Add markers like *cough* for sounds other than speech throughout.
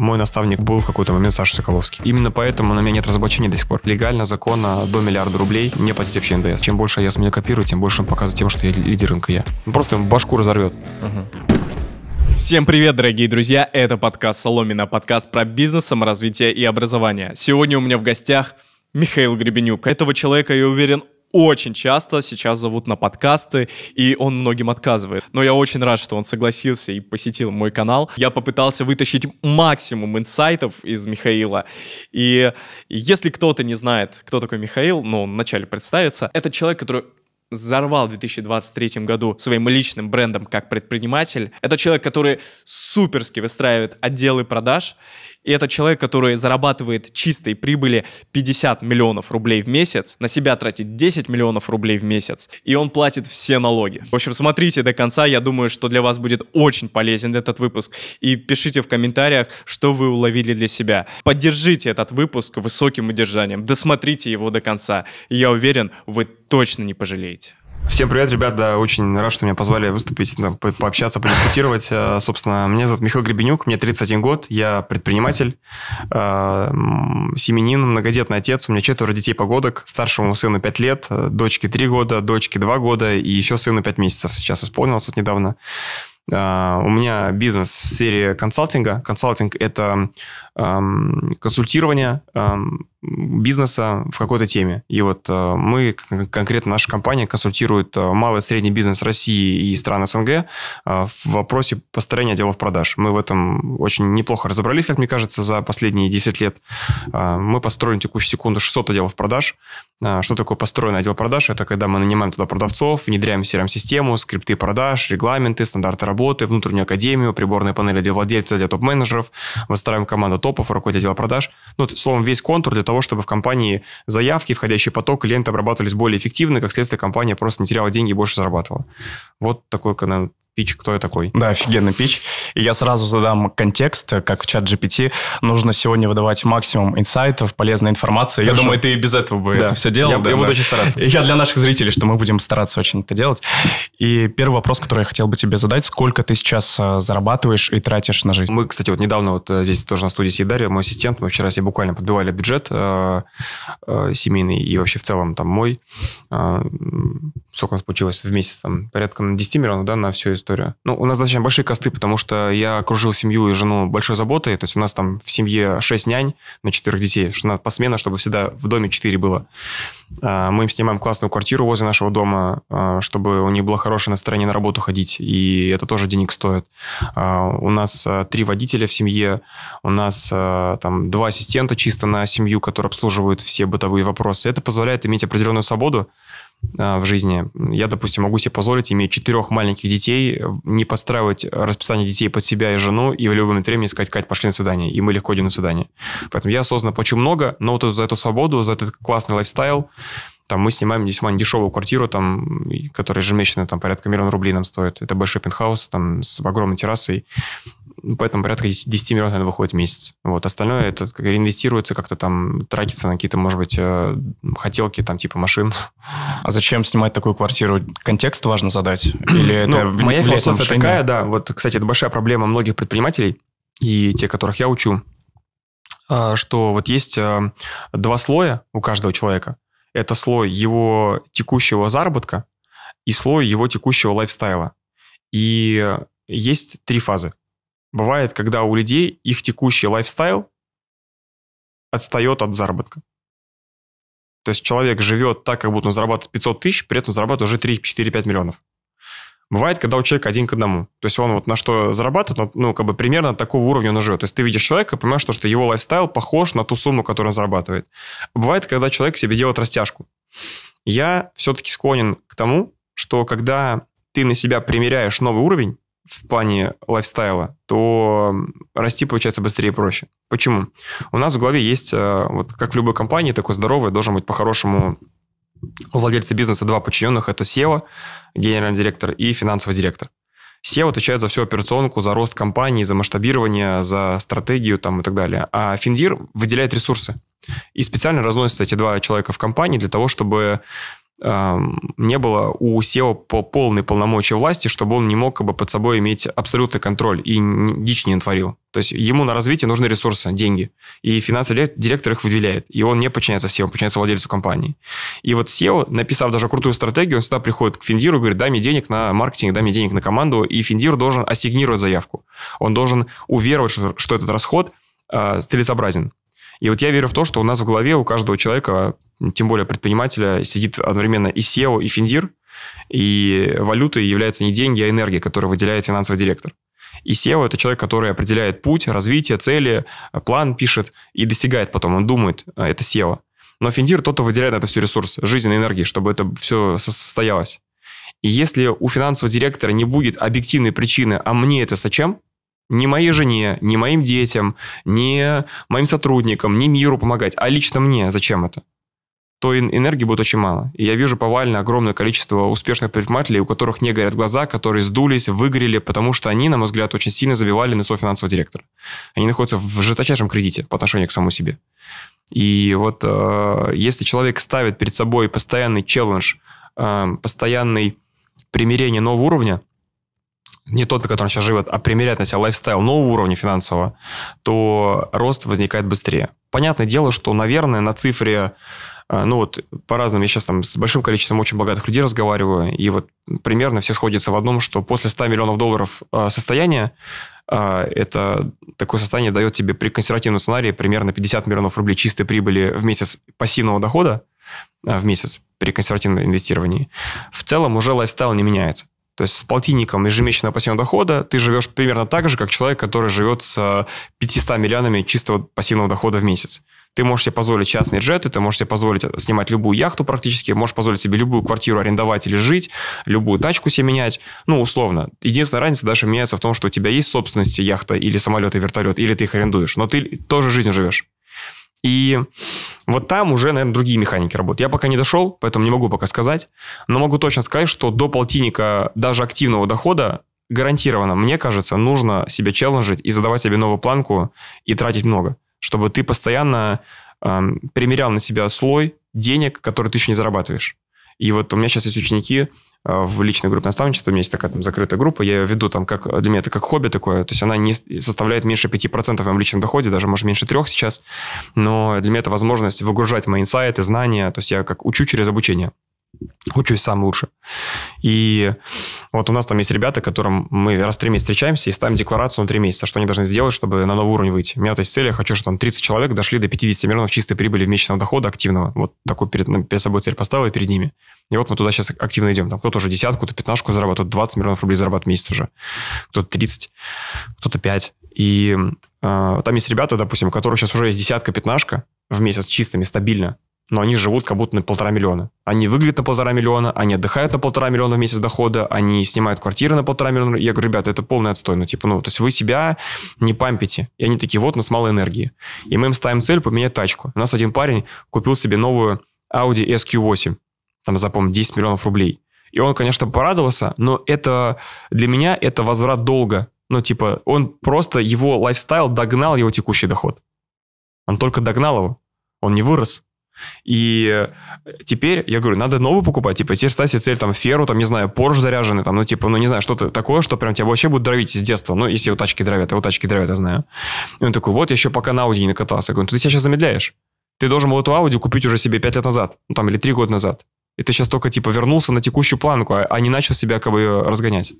мой наставник был в какой-то момент Саша Соколовский. Именно поэтому на меня нет разоблачения до сих пор. Легально, законно, до миллиарда рублей не платить вообще НДС. Чем больше я с меня копирую, тем больше он показывает тем, что я лидер рынка я. Просто башку разорвет. Всем привет, дорогие друзья! Это подкаст Соломина, подкаст про бизнес, саморазвитие и образование. Сегодня у меня в гостях Михаил Гребенюк. Этого человека, я уверен, очень часто сейчас зовут на подкасты, и он многим отказывает. Но я очень рад, что он согласился и посетил мой канал. Я попытался вытащить максимум инсайтов из Михаила. И если кто-то не знает, кто такой Михаил, ну, он вначале представится, это человек, который взорвал в 2023 году своим личным брендом как предприниматель. Это человек, который суперски выстраивает отделы продаж и это человек, который зарабатывает чистой прибыли 50 миллионов рублей в месяц, на себя тратит 10 миллионов рублей в месяц, и он платит все налоги. В общем, смотрите до конца, я думаю, что для вас будет очень полезен этот выпуск. И пишите в комментариях, что вы уловили для себя. Поддержите этот выпуск высоким удержанием, досмотрите его до конца. Я уверен, вы точно не пожалеете. Всем привет, ребят, да, очень рад, что меня позвали выступить, пообщаться, подискутировать. Э, собственно, меня зовут Михаил Гребенюк, мне 31 год, я предприниматель, э, семенин, многодетный отец, у меня четверо детей погодок, старшему сыну 5 лет, э, дочке 3 года, дочке 2 года и еще сыну 5 месяцев. Сейчас исполнилось вот недавно. У меня бизнес в сфере консалтинга. Консалтинг – это консультирование бизнеса в какой-то теме. И вот э, мы, конкретно наша компания, консультирует э, малый и средний бизнес России и стран СНГ э, в вопросе построения отделов продаж. Мы в этом очень неплохо разобрались, как мне кажется, за последние 10 лет. Мы построили на текущую секунду 600 отделов продаж. Что такое построенный отдел продаж? Это когда мы нанимаем туда продавцов, внедряем CRM-систему, скрипты продаж, регламенты, стандарты работы, внутреннюю академию, приборные панели для владельцев, для топ-менеджеров, выстраиваем команду топов, руководитель отдела продаж. Ну, словом, весь контур для того, чтобы в компании заявки, входящий поток, клиенты обрабатывались более эффективно, как следствие компания просто не теряла деньги и больше зарабатывала. Вот такой, наверное, пич, кто я такой. Да, офигенный пич. И я сразу задам контекст, как в чат GPT. Нужно сегодня выдавать максимум инсайтов, полезной информации. Хорошо. Я думаю, ты и без этого бы да. это все делал. Я, да, я буду да. очень стараться. *laughs* Я для наших зрителей, что мы будем стараться очень это делать. И первый вопрос, который я хотел бы тебе задать. Сколько ты сейчас э, зарабатываешь и тратишь на жизнь? Мы, кстати, вот недавно вот э, здесь тоже на студии Дарья, мой ассистент. Мы вчера себе буквально подбивали бюджет э, э, семейный и вообще в целом там мой. Э, сколько у нас получилось в месяц? Там порядка 10 миллионов, да, на всю историю. Ну, у нас достаточно большие косты, потому что я окружил семью и жену большой заботой. То есть у нас там в семье 6 нянь на четырех детей, что надо посменно, чтобы всегда в доме 4 было. А, мы им снимаем классную квартиру возле нашего дома, а, чтобы у них было хорошее настроение на работу ходить, и это тоже денег стоит. А, у нас три водителя в семье, у нас там два ассистента чисто на семью, которые обслуживают все бытовые вопросы. Это позволяет иметь определенную свободу, в жизни. Я, допустим, могу себе позволить иметь четырех маленьких детей, не подстраивать расписание детей под себя и жену, и в любом момент времени сказать, Кать, пошли на свидание, и мы легко идем на свидание. Поэтому я осознанно плачу много, но вот за эту свободу, за этот классный лайфстайл, там мы снимаем весьма дешевую квартиру, там, которая ежемесячно там, порядка миллиона рублей нам стоит. Это большой пентхаус там, с огромной террасой поэтому порядка 10 миллионов, наверное, выходит в месяц. Вот. Остальное это как реинвестируется, как-то там тратится на какие-то, может быть, э, хотелки, там, типа машин. А зачем снимать такую квартиру? Контекст важно задать? Или это ну, моя философия такая, да. Вот, кстати, это большая проблема многих предпринимателей и тех, которых я учу, а, что вот есть э, два слоя у каждого человека. Это слой его текущего заработка и слой его текущего лайфстайла. И есть три фазы бывает, когда у людей их текущий lifestyle отстает от заработка. То есть человек живет так, как будто он зарабатывает 500 тысяч, при этом зарабатывает уже 3, 4, 5 миллионов. Бывает, когда у человека один к одному. То есть он вот на что зарабатывает, ну, как бы примерно такого уровня он живет. То есть ты видишь человека, понимаешь, что, его lifestyle похож на ту сумму, которую он зарабатывает. Бывает, когда человек себе делает растяжку. Я все-таки склонен к тому, что когда ты на себя примеряешь новый уровень, в плане лайфстайла, то расти получается быстрее и проще. Почему? У нас в голове есть, э, вот как в любой компании, такой здоровый, должен быть по-хорошему у владельца бизнеса два подчиненных. Это SEO, генеральный директор, и финансовый директор. SEO отвечает за всю операционку, за рост компании, за масштабирование, за стратегию там, и так далее. А Финдир выделяет ресурсы. И специально разносятся эти два человека в компании для того, чтобы не было у SEO по полной полномочия власти, чтобы он не мог как бы, под собой иметь абсолютный контроль и дичь не натворил. То есть ему на развитие нужны ресурсы, деньги. И финансовый директор их выделяет. И он не подчиняется SEO, он подчиняется владельцу компании. И вот SEO, написав даже крутую стратегию, он всегда приходит к Финдиру и говорит, дай мне денег на маркетинг, дай мне денег на команду. И Финдир должен ассигнировать заявку. Он должен уверовать, что, этот расход э, целесообразен. И вот я верю в то, что у нас в голове у каждого человека, тем более предпринимателя, сидит одновременно и SEO, и финдир, и валютой является не деньги, а энергия, которую выделяет финансовый директор. И SEO – это человек, который определяет путь, развитие, цели, план пишет и достигает потом, он думает, а, это SEO. Но финдир тот, кто выделяет на это все ресурс, жизненной энергии, чтобы это все состоялось. И если у финансового директора не будет объективной причины, а мне это зачем, ни моей жене, ни моим детям, ни моим сотрудникам, ни миру помогать, а лично мне. Зачем это? то энергии будет очень мало. И я вижу повально огромное количество успешных предпринимателей, у которых не горят глаза, которые сдулись, выгорели, потому что они, на мой взгляд, очень сильно забивали на своего финансового директора. Они находятся в жесточайшем кредите по отношению к самому себе. И вот э, если человек ставит перед собой постоянный челлендж, э, постоянный примирение нового уровня, не тот, на котором сейчас живет, а примерять на себя лайфстайл нового уровня финансового, то рост возникает быстрее. Понятное дело, что, наверное, на цифре а, ну вот по-разному, я сейчас там с большим количеством очень богатых людей разговариваю, и вот примерно все сходятся в одном, что после 100 миллионов долларов а, состояния, а, это такое состояние дает тебе при консервативном сценарии примерно 50 миллионов рублей чистой прибыли в месяц пассивного дохода в месяц при консервативном инвестировании. В целом уже лайфстайл не меняется. То есть с полтинником ежемесячного пассивного дохода ты живешь примерно так же, как человек, который живет с 500 миллионами чистого пассивного дохода в месяц. Ты можешь себе позволить частные джеты, ты можешь себе позволить снимать любую яхту практически, можешь позволить себе любую квартиру арендовать или жить, любую тачку себе менять. Ну, условно. Единственная разница даже меняется в том, что у тебя есть собственность яхта или самолет и вертолет, или ты их арендуешь, но ты тоже жизнь живешь. И вот там уже, наверное, другие механики работают. Я пока не дошел, поэтому не могу пока сказать, но могу точно сказать, что до полтинника даже активного дохода гарантированно, мне кажется, нужно себя челленджить и задавать себе новую планку и тратить много чтобы ты постоянно э, примерял на себя слой денег, который ты еще не зарабатываешь. И вот у меня сейчас есть ученики в личной группе наставничества, у меня есть такая там, закрытая группа, я ее веду там, как, для меня это как хобби такое, то есть она не составляет меньше 5% в моем личном доходе, даже, может, меньше трех сейчас, но для меня это возможность выгружать мои инсайты, знания, то есть я как учу через обучение учусь сам лучше. И вот у нас там есть ребята, которым мы раз в три месяца встречаемся и ставим декларацию на три месяца, что они должны сделать, чтобы на новый уровень выйти. У меня то есть цель, я хочу, чтобы там 30 человек дошли до 50 миллионов чистой прибыли в месячного дохода активного. Вот такую перед, перед собой цель поставил и перед ними. И вот мы туда сейчас активно идем. Там кто-то уже десятку, кто-то пятнашку зарабатывает, 20 миллионов рублей зарабатывает в месяц уже. Кто-то 30, кто-то 5. И э, там есть ребята, допустим, у которых сейчас уже есть десятка-пятнашка в месяц чистыми, стабильно но они живут как будто на полтора миллиона. Они выглядят на полтора миллиона, они отдыхают на полтора миллиона в месяц дохода, они снимают квартиры на полтора миллиона. Я говорю, ребята, это полный отстой. Ну, типа, ну, то есть вы себя не пампите. И они такие, вот, у нас мало энергии. И мы им ставим цель поменять тачку. У нас один парень купил себе новую Audi SQ8, там, запомнил, 10 миллионов рублей. И он, конечно, порадовался, но это для меня это возврат долга. Ну, типа, он просто, его лайфстайл догнал его текущий доход. Он только догнал его. Он не вырос. И теперь, я говорю, надо новый покупать, типа, тебе ставьте цель, там, феру, там, не знаю, Porsche заряженный, там, ну, типа, ну, не знаю, что-то такое, что прям тебя вообще будет дровить с детства, ну, если его тачки дровят, его тачки дровят, я знаю. И он такой, вот, я еще пока на Audi не накатался. Я говорю, «Ну, ты себя сейчас замедляешь. Ты должен был эту Audi купить уже себе 5 лет назад, ну, там, или 3 года назад. И ты сейчас только, типа, вернулся на текущую планку, а, а не начал себя, как бы, разгонять.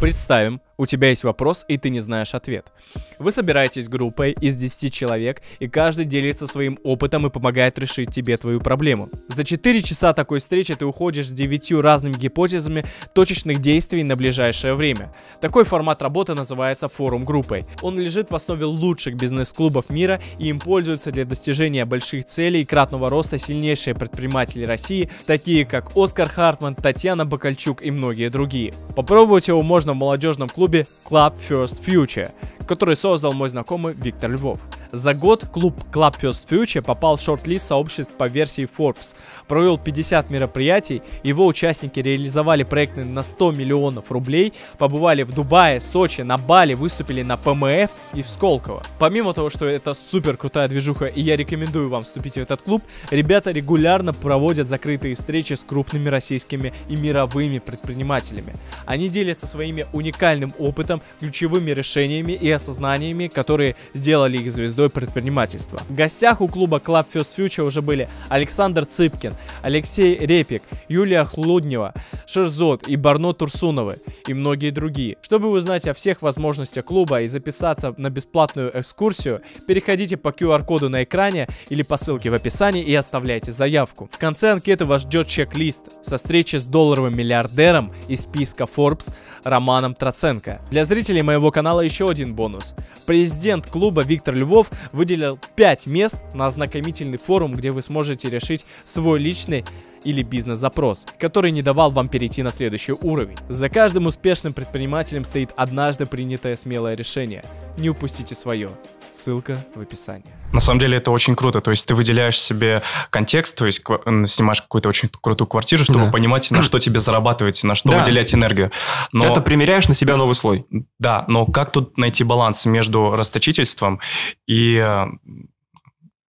Представим, у тебя есть вопрос, и ты не знаешь ответ. Вы собираетесь группой из 10 человек, и каждый делится своим опытом и помогает решить тебе твою проблему. За 4 часа такой встречи ты уходишь с 9 разными гипотезами точечных действий на ближайшее время. Такой формат работы называется форум группой. Он лежит в основе лучших бизнес-клубов мира, и им пользуются для достижения больших целей и кратного роста сильнейшие предприниматели России, такие как Оскар Хартман, Татьяна Бакальчук и многие другие. Попробовать его можно в молодежном клубе Club First Future, который создал мой знакомый Виктор Львов. За год клуб Club First Future попал в шорт-лист сообществ по версии Forbes, провел 50 мероприятий, его участники реализовали проекты на 100 миллионов рублей, побывали в Дубае, Сочи, на Бали, выступили на ПМФ и в Сколково. Помимо того, что это супер крутая движуха и я рекомендую вам вступить в этот клуб, ребята регулярно проводят закрытые встречи с крупными российскими и мировыми предпринимателями. Они делятся своими уникальным опытом, ключевыми решениями и осознаниями, которые сделали их звездой предпринимательства. В гостях у клуба Club First Future уже были Александр Цыпкин, Алексей Репик, Юлия Хлуднева, Шерзот и Барно Турсуновы и многие другие. Чтобы узнать о всех возможностях клуба и записаться на бесплатную экскурсию, переходите по QR-коду на экране или по ссылке в описании и оставляйте заявку. В конце анкеты вас ждет чек-лист со встречи с долларовым миллиардером из списка Forbes Романом Троценко. Для зрителей моего канала еще один бонус. Президент клуба Виктор Львов выделил 5 мест на ознакомительный форум, где вы сможете решить свой личный или бизнес-запрос, который не давал вам перейти на следующий уровень. За каждым успешным предпринимателем стоит однажды принятое смелое решение. Не упустите свое. Ссылка в описании. На самом деле это очень круто. То есть ты выделяешь себе контекст, то есть снимаешь какую-то очень крутую квартиру, чтобы да. понимать, на что тебе зарабатывать, на что да. выделять энергию. Но... Это примеряешь на себя новый слой. Да, но как тут найти баланс между расточительством и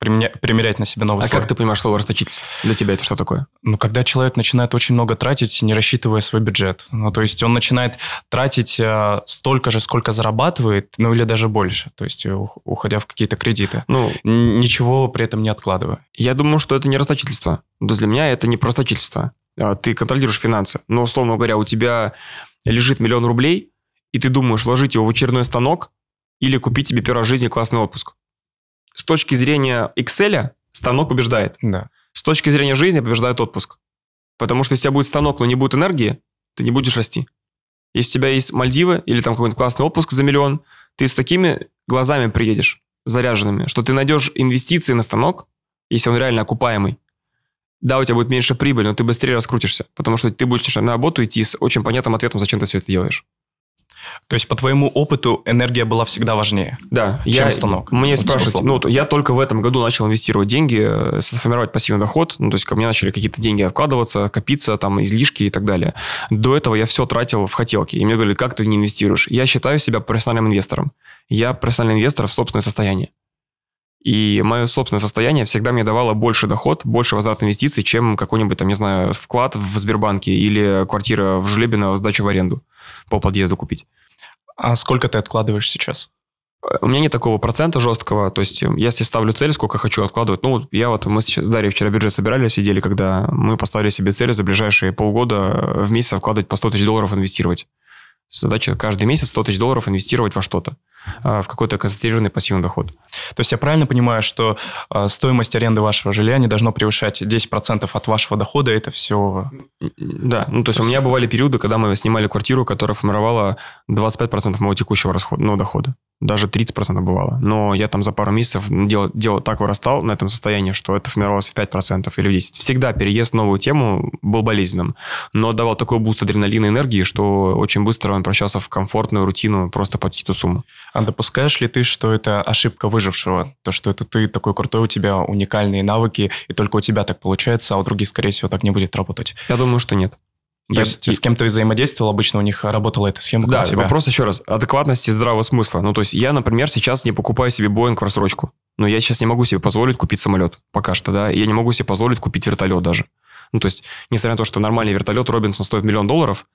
э, примерять на себя новый а слой. как ты понимаешь слово расточительство? Для тебя это что такое? Ну, когда человек начинает очень много тратить, не рассчитывая свой бюджет. Ну, то есть он начинает тратить э, столько же, сколько зарабатывает, ну, или даже больше. То есть уходя в какие-то кредиты. Ну, ничего при этом не откладывая. Я думаю, что это не расточительство. То есть для меня это не расточительство. А ты контролируешь финансы. Но, условно говоря, у тебя лежит миллион рублей, и ты думаешь, вложить его в очередной станок или купить себе первый в жизни классный отпуск с точки зрения Excel станок побеждает. Да. С точки зрения жизни побеждает отпуск. Потому что если у тебя будет станок, но не будет энергии, ты не будешь расти. Если у тебя есть Мальдивы или там какой-нибудь классный отпуск за миллион, ты с такими глазами приедешь, заряженными, что ты найдешь инвестиции на станок, если он реально окупаемый. Да, у тебя будет меньше прибыли, но ты быстрее раскрутишься, потому что ты будешь на работу идти с очень понятным ответом, зачем ты все это делаешь. То есть, по твоему опыту, энергия была всегда важнее, да, чем я, станок? Мне спрашивают, ну, я только в этом году начал инвестировать деньги, э, сформировать пассивный доход, ну, то есть, ко мне начали какие-то деньги откладываться, копиться, там, излишки и так далее. До этого я все тратил в хотелки, и мне говорили, как ты не инвестируешь? Я считаю себя профессиональным инвестором. Я профессиональный инвестор в собственное состояние. И мое собственное состояние всегда мне давало больше доход, больше возврат инвестиций, чем какой-нибудь, там, не знаю, вклад в Сбербанке или квартира в Жлебино, сдачу в аренду по подъезду купить. А сколько ты откладываешь сейчас? У меня нет такого процента жесткого, то есть если ставлю цель, сколько хочу откладывать, ну, я вот, мы с Дарьей вчера бюджет собирали, сидели, когда мы поставили себе цель за ближайшие полгода в месяц вкладывать по 100 тысяч долларов инвестировать. Задача каждый месяц 100 тысяч долларов инвестировать во что-то. А, в какой-то концентрированный пассивный доход. То есть я правильно понимаю, что э, стоимость аренды вашего жилья не должно превышать 10% от вашего дохода, это все... Да, ну то есть у меня бывали периоды, когда мы снимали квартиру, которая формировала 25% моего текущего расхода, ну, дохода даже 30% бывало. Но я там за пару месяцев делал, делал так вырастал на этом состоянии, что это формировалось в 5% или в 10%. Всегда переезд в новую тему был болезненным, но давал такой boost адреналина и энергии, что очень быстро он превращался в комфортную рутину просто под эту сумму. А допускаешь ли ты, что это ошибка выжившего? То, что это ты такой крутой, у тебя уникальные навыки, и только у тебя так получается, а у других, скорее всего, так не будет работать? Я думаю, что нет. То я... есть с кем то взаимодействовал, обычно у них работала эта схема, Да, тебя. вопрос еще раз. Адекватности и здравого смысла. Ну, то есть я, например, сейчас не покупаю себе Боинг в рассрочку. Но я сейчас не могу себе позволить купить самолет пока что, да. Я не могу себе позволить купить вертолет даже. Ну, то есть, несмотря на то, что нормальный вертолет Робинсон стоит миллион долларов,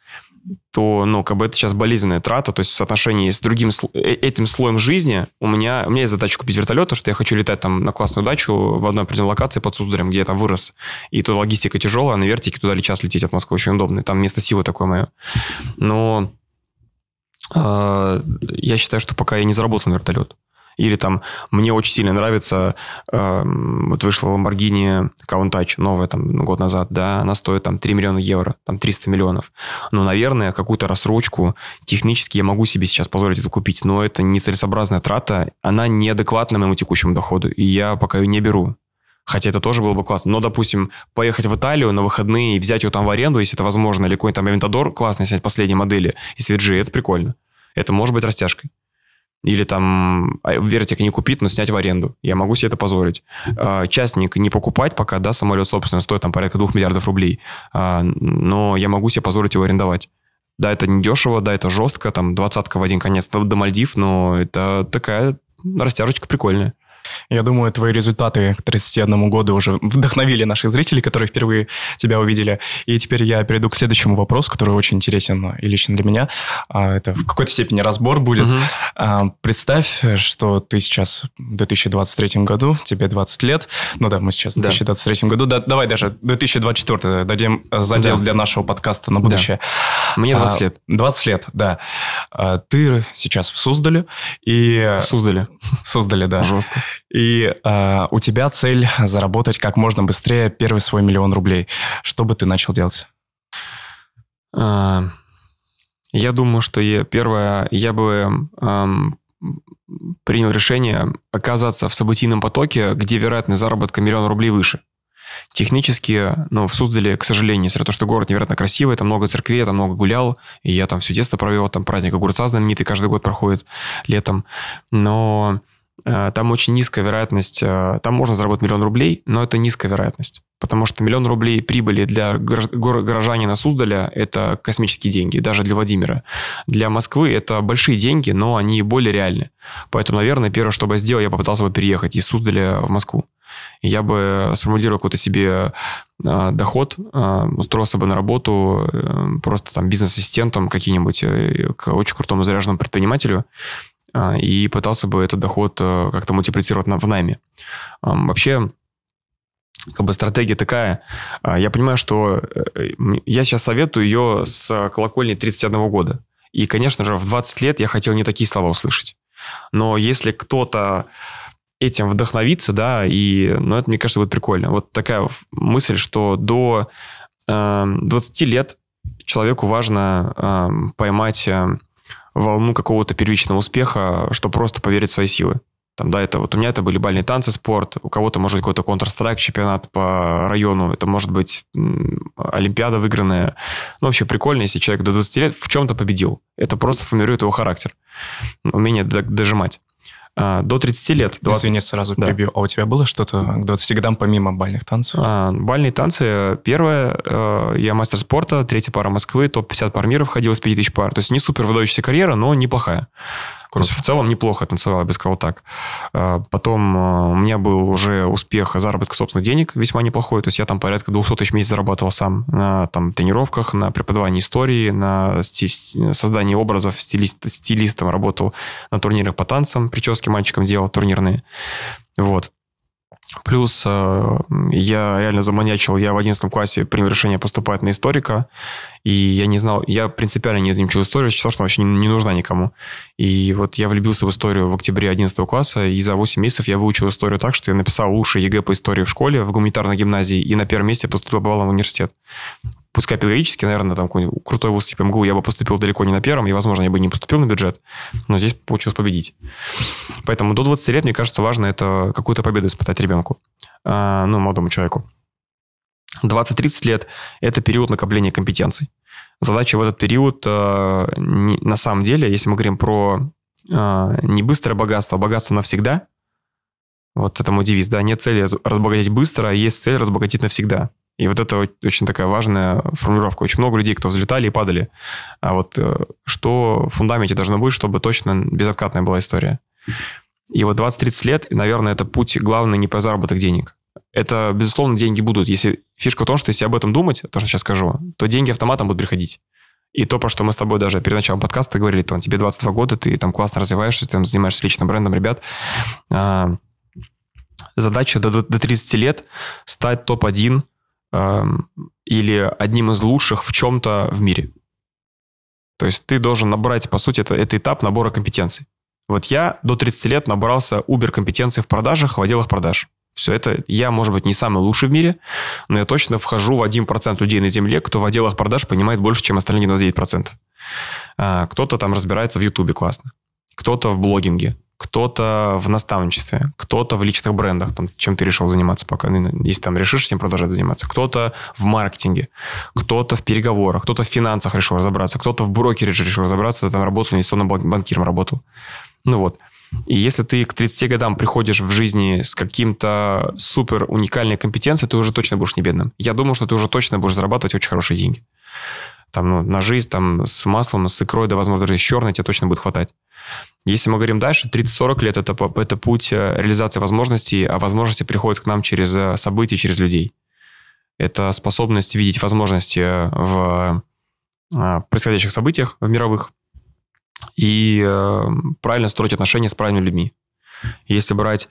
то, ну, как бы это сейчас болезненная трата, то есть в соотношении с другим, э, этим слоем жизни у меня, у меня есть задача купить вертолет, потому что я хочу летать там на классную дачу в одной определенной локации под Суздалем, где я там вырос, и то логистика тяжелая, а на вертике туда ли час лететь от Москвы очень удобно, там место силы такое мое. Но э, я считаю, что пока я не заработал на вертолет. Или там мне очень сильно нравится, э, вот вышла Lamborghini Countach новая там год назад, да, она стоит там 3 миллиона евро, там 300 миллионов. Ну, наверное, какую-то рассрочку технически я могу себе сейчас позволить это купить, но это нецелесообразная трата, она неадекватна моему текущему доходу, и я пока ее не беру. Хотя это тоже было бы классно. Но, допустим, поехать в Италию на выходные и взять ее там в аренду, если это возможно, или какой-нибудь там Aventador классный снять последние модели из VG, это прикольно. Это может быть растяжкой. Или там а, вертик не купить, но снять в аренду. Я могу себе это позволить. А, частник не покупать пока, да, самолет, собственно, стоит там порядка 2 миллиардов рублей, а, но я могу себе позволить его арендовать. Да, это не дешево, да, это жестко, там, двадцатка в один конец до Мальдив, но это такая растяжечка прикольная. Я думаю, твои результаты к 31 году уже вдохновили наших зрителей, которые впервые тебя увидели. И теперь я перейду к следующему вопросу, который очень интересен и лично для меня. А, это в какой-то степени разбор будет. Угу. Представь, что ты сейчас в 2023 году, тебе 20 лет. Ну да, мы сейчас в 2023 да. году. Да, давай даже 2024 дадим э, задел да. для нашего подкаста на будущее. Да. Мне 20 а, лет. 20 лет, да. Ты сейчас в Суздале. И... В Суздале. Суздале, да. Жестко. И э, у тебя цель заработать как можно быстрее первый свой миллион рублей. Что бы ты начал делать? А, я думаю, что я, первое, я бы эм, принял решение оказаться в событийном потоке, где вероятность заработка миллиона рублей выше. Технически, ну, в Суздале, к сожалению, несмотря на то, что город невероятно красивый, там много церквей, там много гулял, и я там все детство провел, там праздник огурца знаменитый каждый год проходит летом, но там очень низкая вероятность, э, там можно заработать миллион рублей, но это низкая вероятность. Потому что миллион рублей прибыли для горожанина Суздаля – это космические деньги, даже для Владимира. Для Москвы это большие деньги, но они более реальны. Поэтому, наверное, первое, что бы я сделал, я попытался бы переехать из Суздаля в Москву. Я бы сформулировал какой-то себе э, доход, устроился бы на работу просто там бизнес-ассистентом каким-нибудь к очень крутому заряженному предпринимателю, и пытался бы этот доход э, как-то мультиплицировать в найме. Вообще, как бы стратегия такая. А, я понимаю, что э, я сейчас советую ее с колокольни 31 года. И, конечно же, в 20 лет я хотел не такие слова услышать. Но если кто-то этим вдохновится, да, и, ну, это, мне кажется, будет прикольно. Вот такая мысль, что до э, 20 лет человеку важно э, поймать э, волну какого-то первичного успеха, чтобы просто поверить в свои силы. Там, да, это вот у меня это были бальные танцы, спорт, у кого-то может какой-то Counter-Strike, чемпионат по району, это может быть Олимпиада выигранная. Ну, вообще прикольно, если человек до 20 лет в чем-то победил. Это просто формирует его характер, умение дожимать. А, до 30 лет. 20... Извини, сразу да. перебью. А у тебя было что-то к 20 годам помимо бальных танцев? А, бальные танцы. Первое, э, я мастер спорта, третья пара Москвы, топ-50 пар мира входил из 5000 пар. То есть не супер выдающаяся карьера, но неплохая. Круто. В целом неплохо танцевал, я бы сказал так. А, потом а, у меня был уже успех заработка собственных денег весьма неплохой. То есть я там порядка 200 тысяч в месяц зарабатывал сам на там, тренировках, на преподавании истории, на создании образов, стилист, стилистом работал на турнирах по танцам, прически мальчикам делал турнирные. Вот. Плюс э, я реально заманячил, я в 11 классе принял решение поступать на историка, и я не знал, я принципиально не изучил историю, считал, что она вообще не, нужна никому. И вот я влюбился в историю в октябре 11 класса, и за 8 месяцев я выучил историю так, что я написал лучший ЕГЭ по истории в школе, в гуманитарной гимназии, и на первом месте поступил по в университет пускай педагогический, наверное, там какой-нибудь крутой вуз типа МГУ, я бы поступил далеко не на первом, и, возможно, я бы не поступил на бюджет, но здесь получилось победить. Поэтому до 20 лет, мне кажется, важно это какую-то победу испытать ребенку, а, ну, молодому человеку. 20-30 лет – это период накопления компетенций. Задача в этот период, а, на самом деле, если мы говорим про а, не быстрое богатство, а богатство навсегда, вот это мой девиз, да, нет цели разбогатеть быстро, есть цель разбогатеть навсегда. И вот это очень такая важная формулировка. Очень много людей, кто взлетали и падали. А вот э, что в фундаменте должно быть, чтобы точно безоткатная была история. И вот 20-30 лет, наверное, это путь главный не про заработок денег. Это, безусловно, деньги будут. Если фишка в том, что если об этом думать, то, что сейчас скажу, то деньги автоматом будут приходить. И то, про что мы с тобой даже перед началом подкаста говорили, там, тебе 22 года, ты там классно развиваешься, ты там занимаешься личным брендом, ребят. А, задача до, до 30 лет стать топ-1 или одним из лучших в чем-то в мире. То есть ты должен набрать, по сути, это, это этап набора компетенций. Вот я до 30 лет набрался убер компетенций в продажах, в отделах продаж. Все это я, может быть, не самый лучший в мире, но я точно вхожу в 1% людей на Земле, кто в отделах продаж понимает больше, чем остальные 99%. А, кто-то там разбирается в Ютубе классно, кто-то в блогинге, кто-то в наставничестве, кто-то в личных брендах, там, чем ты решил заниматься пока, ну, если там решишь этим продолжать заниматься, кто-то в маркетинге, кто-то в переговорах, кто-то в финансах решил разобраться, кто-то в брокере решил разобраться, там работал инвестиционным банкиром работал. Ну вот. И если ты к 30 годам приходишь в жизни с каким-то супер уникальной компетенцией, ты уже точно будешь не бедным. Я думаю, что ты уже точно будешь зарабатывать очень хорошие деньги. Там, ну, жизнь там, с маслом, с икрой, да, возможно, даже с черной тебе точно будет хватать. Если мы говорим дальше, 30-40 лет это, – это путь э, реализации возможностей, а возможности приходят к нам через э, события, через людей. Это способность видеть возможности в э, происходящих событиях в мировых, и правильно строить отношения с правильными людьми. Если брать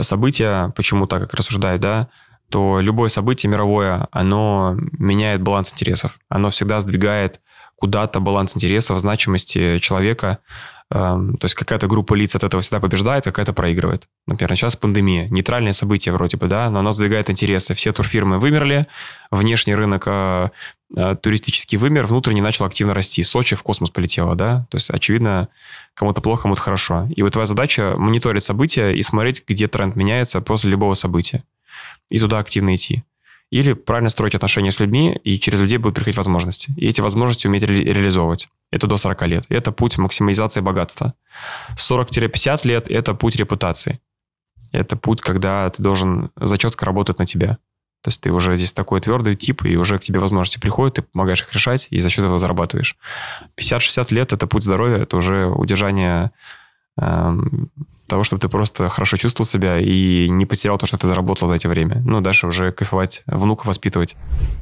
события, почему так, как рассуждают, да, то любое событие мировое, оно меняет баланс интересов. Оно всегда сдвигает куда-то баланс интересов, значимости человека. Эм, то есть какая-то группа лиц от этого всегда побеждает, какая-то проигрывает. Например, сейчас пандемия. Нейтральное событие вроде бы, да, но оно сдвигает интересы. Все турфирмы вымерли, внешний рынок э, э, туристический вымер, внутренний начал активно расти. Сочи в космос полетело, да. То есть, очевидно, кому-то плохо, кому-то хорошо. И вот твоя задача мониторить события и смотреть, где тренд меняется после любого события. И туда активно идти. Или правильно строить отношения с людьми, и через людей будут приходить возможности. И эти возможности уметь ре- реализовывать. Это до 40 лет. Это путь максимализации богатства. 40-50 лет – это путь репутации. Это путь, когда ты должен зачетка работать на тебя. То есть ты уже здесь такой твердый тип, и уже к тебе возможности приходят, ты помогаешь их решать, и за счет этого зарабатываешь. 50-60 лет – это путь здоровья, это уже удержание эм, того, чтобы ты просто хорошо чувствовал себя и не потерял то, что ты заработал за это время. Ну, дальше уже кайфовать, внуков воспитывать.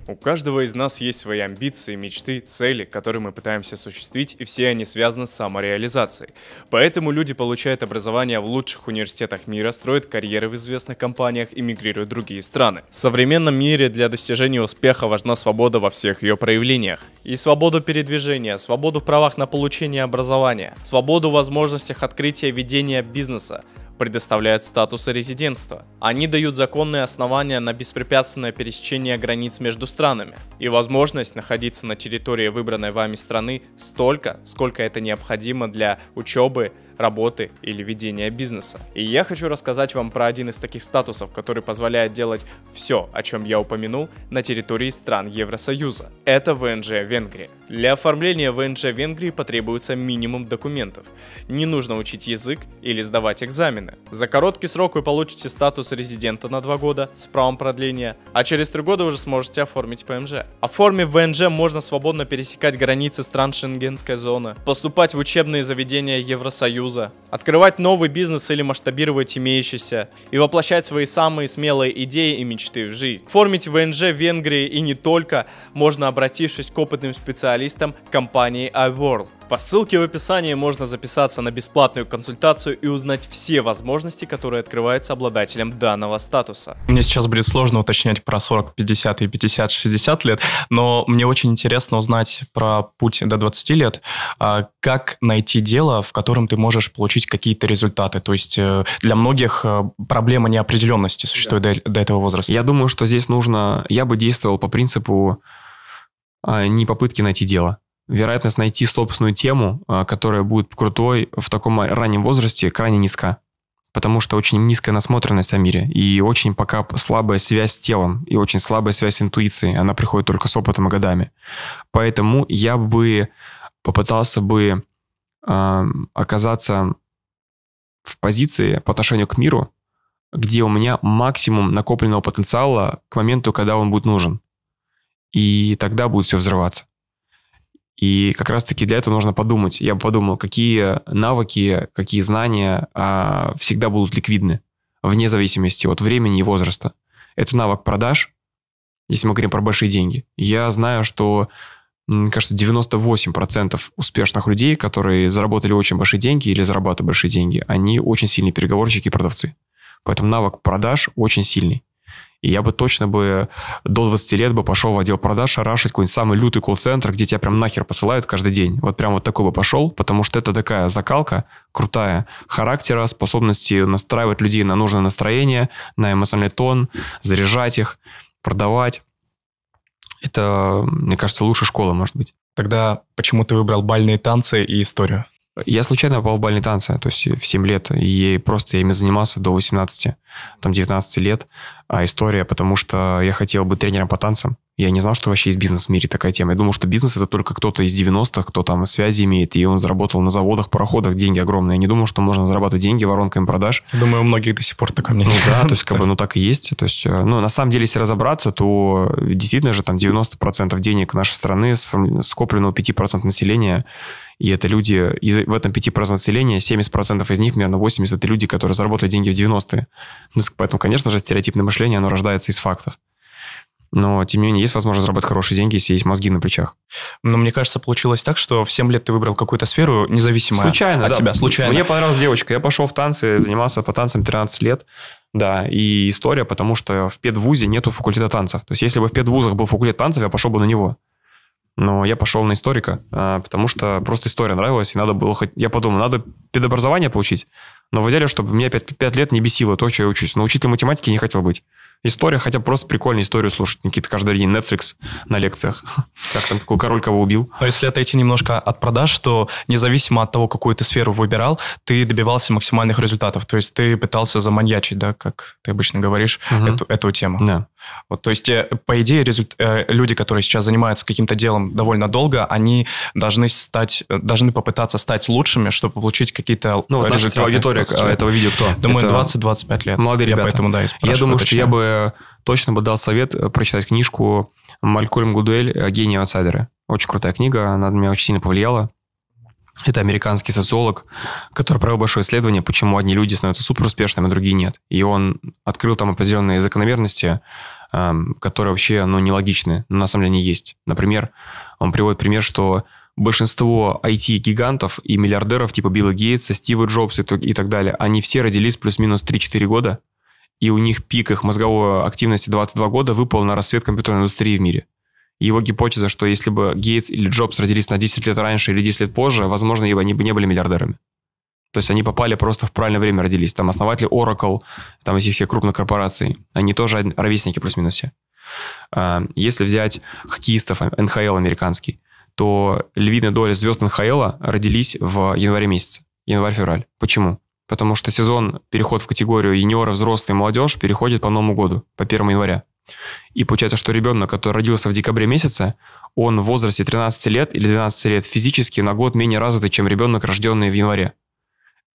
У каждого из нас есть свои амбиции, мечты, цели, которые мы пытаемся осуществить, и все они связаны с самореализацией. Поэтому люди получают образование в лучших университетах мира, строят карьеры в известных компаниях и мигрируют в другие страны. В современном мире для достижения успеха важна свобода во всех ее проявлениях. И свободу передвижения, свободу в правах на получение образования, свободу в возможностях открытия ведения бизнеса, бизнеса предоставляют статусы резидентства. Они дают законные основания на беспрепятственное пересечение границ между странами и возможность находиться на территории выбранной вами страны столько, сколько это необходимо для учебы, работы или ведения бизнеса. И я хочу рассказать вам про один из таких статусов, который позволяет делать все, о чем я упомянул, на территории стран Евросоюза. Это ВНЖ Венгрия. Для оформления ВНЖ Венгрии потребуется минимум документов. Не нужно учить язык или сдавать экзамены. За короткий срок вы получите статус резидента на 2 года с правом продления, а через 3 года уже сможете оформить ПМЖ. Оформив ВНЖ можно свободно пересекать границы стран Шенгенской зоны, поступать в учебные заведения Евросоюза, Союза, открывать новый бизнес или масштабировать имеющийся и воплощать свои самые смелые идеи и мечты в жизнь. Формить ВНЖ в Венгрии и не только можно обратившись к опытным специалистам компании iWorld. По ссылке в описании можно записаться на бесплатную консультацию и узнать все возможности, которые открываются обладателям данного статуса. Мне сейчас будет сложно уточнять про 40, 50 и 50, 60 лет, но мне очень интересно узнать про путь до 20 лет. А как найти дело, в котором ты можешь получить какие-то результаты? То есть э, для многих э, проблема неопределенности существует да. до, до этого возраста. Я думаю, что здесь нужно... Я бы действовал по принципу а, не попытки найти дело вероятность найти собственную тему, а, которая будет крутой в таком раннем возрасте, крайне низка. Потому что очень низкая насмотренность о мире и очень пока слабая связь с телом и очень слабая связь с интуицией. Она приходит только с опытом и годами. Поэтому я бы попытался бы э, оказаться в позиции по отношению к миру, где у меня максимум накопленного потенциала к моменту, когда он будет нужен. И тогда будет все взрываться. И как раз-таки для этого нужно подумать. Я подумал, какие навыки, какие знания а, всегда будут ликвидны, вне зависимости от времени и возраста. Это навык продаж, если мы говорим про большие деньги. Я знаю, что, мне кажется, 98% успешных людей, которые заработали очень большие деньги или зарабатывают большие деньги, они очень сильные переговорщики и продавцы. Поэтому навык продаж очень сильный. И я бы точно бы до 20 лет бы пошел в отдел продаж, шарашить какой-нибудь самый лютый колл-центр, где тебя прям нахер посылают каждый день. Вот прям вот такой бы пошел, потому что это такая закалка крутая характера, способности настраивать людей на нужное настроение, на эмоциональный тон, заряжать их, продавать. Это, мне кажется, лучшая школа, может быть. Тогда почему ты выбрал бальные танцы и историю? Я случайно попал в бальные танцы, то есть в 7 лет, и просто я ими занимался до 18. там, 19 лет, история, потому что я хотел быть тренером по танцам. Я не знал, что вообще есть бизнес в мире такая тема. Я думал, что бизнес это только кто-то из 90-х, кто там связи имеет, и он заработал на заводах, пароходах, деньги огромные. Я не думал, что можно зарабатывать деньги воронками продаж. Я думаю, у многих до сих пор такое мнение. Ну да, то есть как бы, *laughs* ну так и есть. То есть, э, ну на самом деле, если разобраться, то действительно же там 90% денег нашей страны скоплено у 5% населения, и это люди, и в этом 5% населения 70% из них, примерно 80% это люди, которые заработали деньги в 90-е. Ну, поэтому, конечно же, стереотипное мышление, оно рождается из фактов. Но, тем не менее, есть возможность заработать хорошие деньги, если есть мозги на плечах. Но мне кажется, получилось так, что в 7 лет ты выбрал какую-то сферу, независимо случайно, от да. тебя. Случайно. Мне понравилась девочка. Я пошел в танцы, занимался по танцам 13 лет. Да, и история, потому что в педвузе нету факультета танцев. То есть, если бы в педвузах был факультет танцев, я пошел бы на него. Но я пошел на историка, а, потому что просто история нравилась, и надо было хоть... Я подумал, надо педобразование получить, но в идеале, чтобы меня 5, 5 лет не бесило то, что я учусь. Но учителем математики не хотел быть. История, хотя просто прикольная историю слушать. Никита каждый день Netflix на лекциях. *laughs* Как там, какой король кого убил. Но если отойти немножко от продаж, то независимо от того, какую ты сферу выбирал, ты добивался максимальных результатов. То есть ты пытался заманьячить, да, как ты обычно говоришь, угу. эту, эту тему. Да. Вот, то есть, э, по идее, результ... Э, люди, которые сейчас занимаются каким-то делом довольно долго, они должны стать, должны попытаться стать лучшими, чтобы получить какие-то ну, вот результаты. аудитория этого видео кто? Думаю, 20-25 лет. Молодые я ребята. Поэтому, да, я думаю, что я бы точно бы дал совет э, прочитать книжку Малькольм Гудуэль «Гений аутсайдера». Очень крутая книга, она на меня очень сильно повлияла. Это американский социолог, который провел большое исследование, почему одни люди становятся суперуспешными, а другие нет. И он открыл там определенные закономерности, эм, которые вообще ну, нелогичны, но на самом деле они есть. Например, он приводит пример, что большинство IT-гигантов и миллиардеров типа Билла Гейтса, Стива Джобса и так далее, они все родились плюс-минус 3-4 года, и у них пик их мозговой активности 22 года выпал на рассвет компьютерной индустрии в мире. Его гипотеза, что если бы Гейтс или Джобс родились на 10 лет раньше или 10 лет позже, возможно, они бы не были миллиардерами. То есть они попали просто в правильное время родились. Там основатели Oracle, там эти все крупных корпораций, они тоже ровесники плюс-минус все. А, если взять хоккеистов НХЛ американский, то львиная доля звезд НХЛ родились в январе месяце. Январь-февраль. Почему? Потому что сезон, переход в категорию юниоры, взрослые, молодежь переходит по Новому году, по 1 января. И получается, что ребенок, который родился в декабре месяце, он в возрасте 13 лет или 12 лет физически на год менее развитый, чем ребенок, рожденный в январе.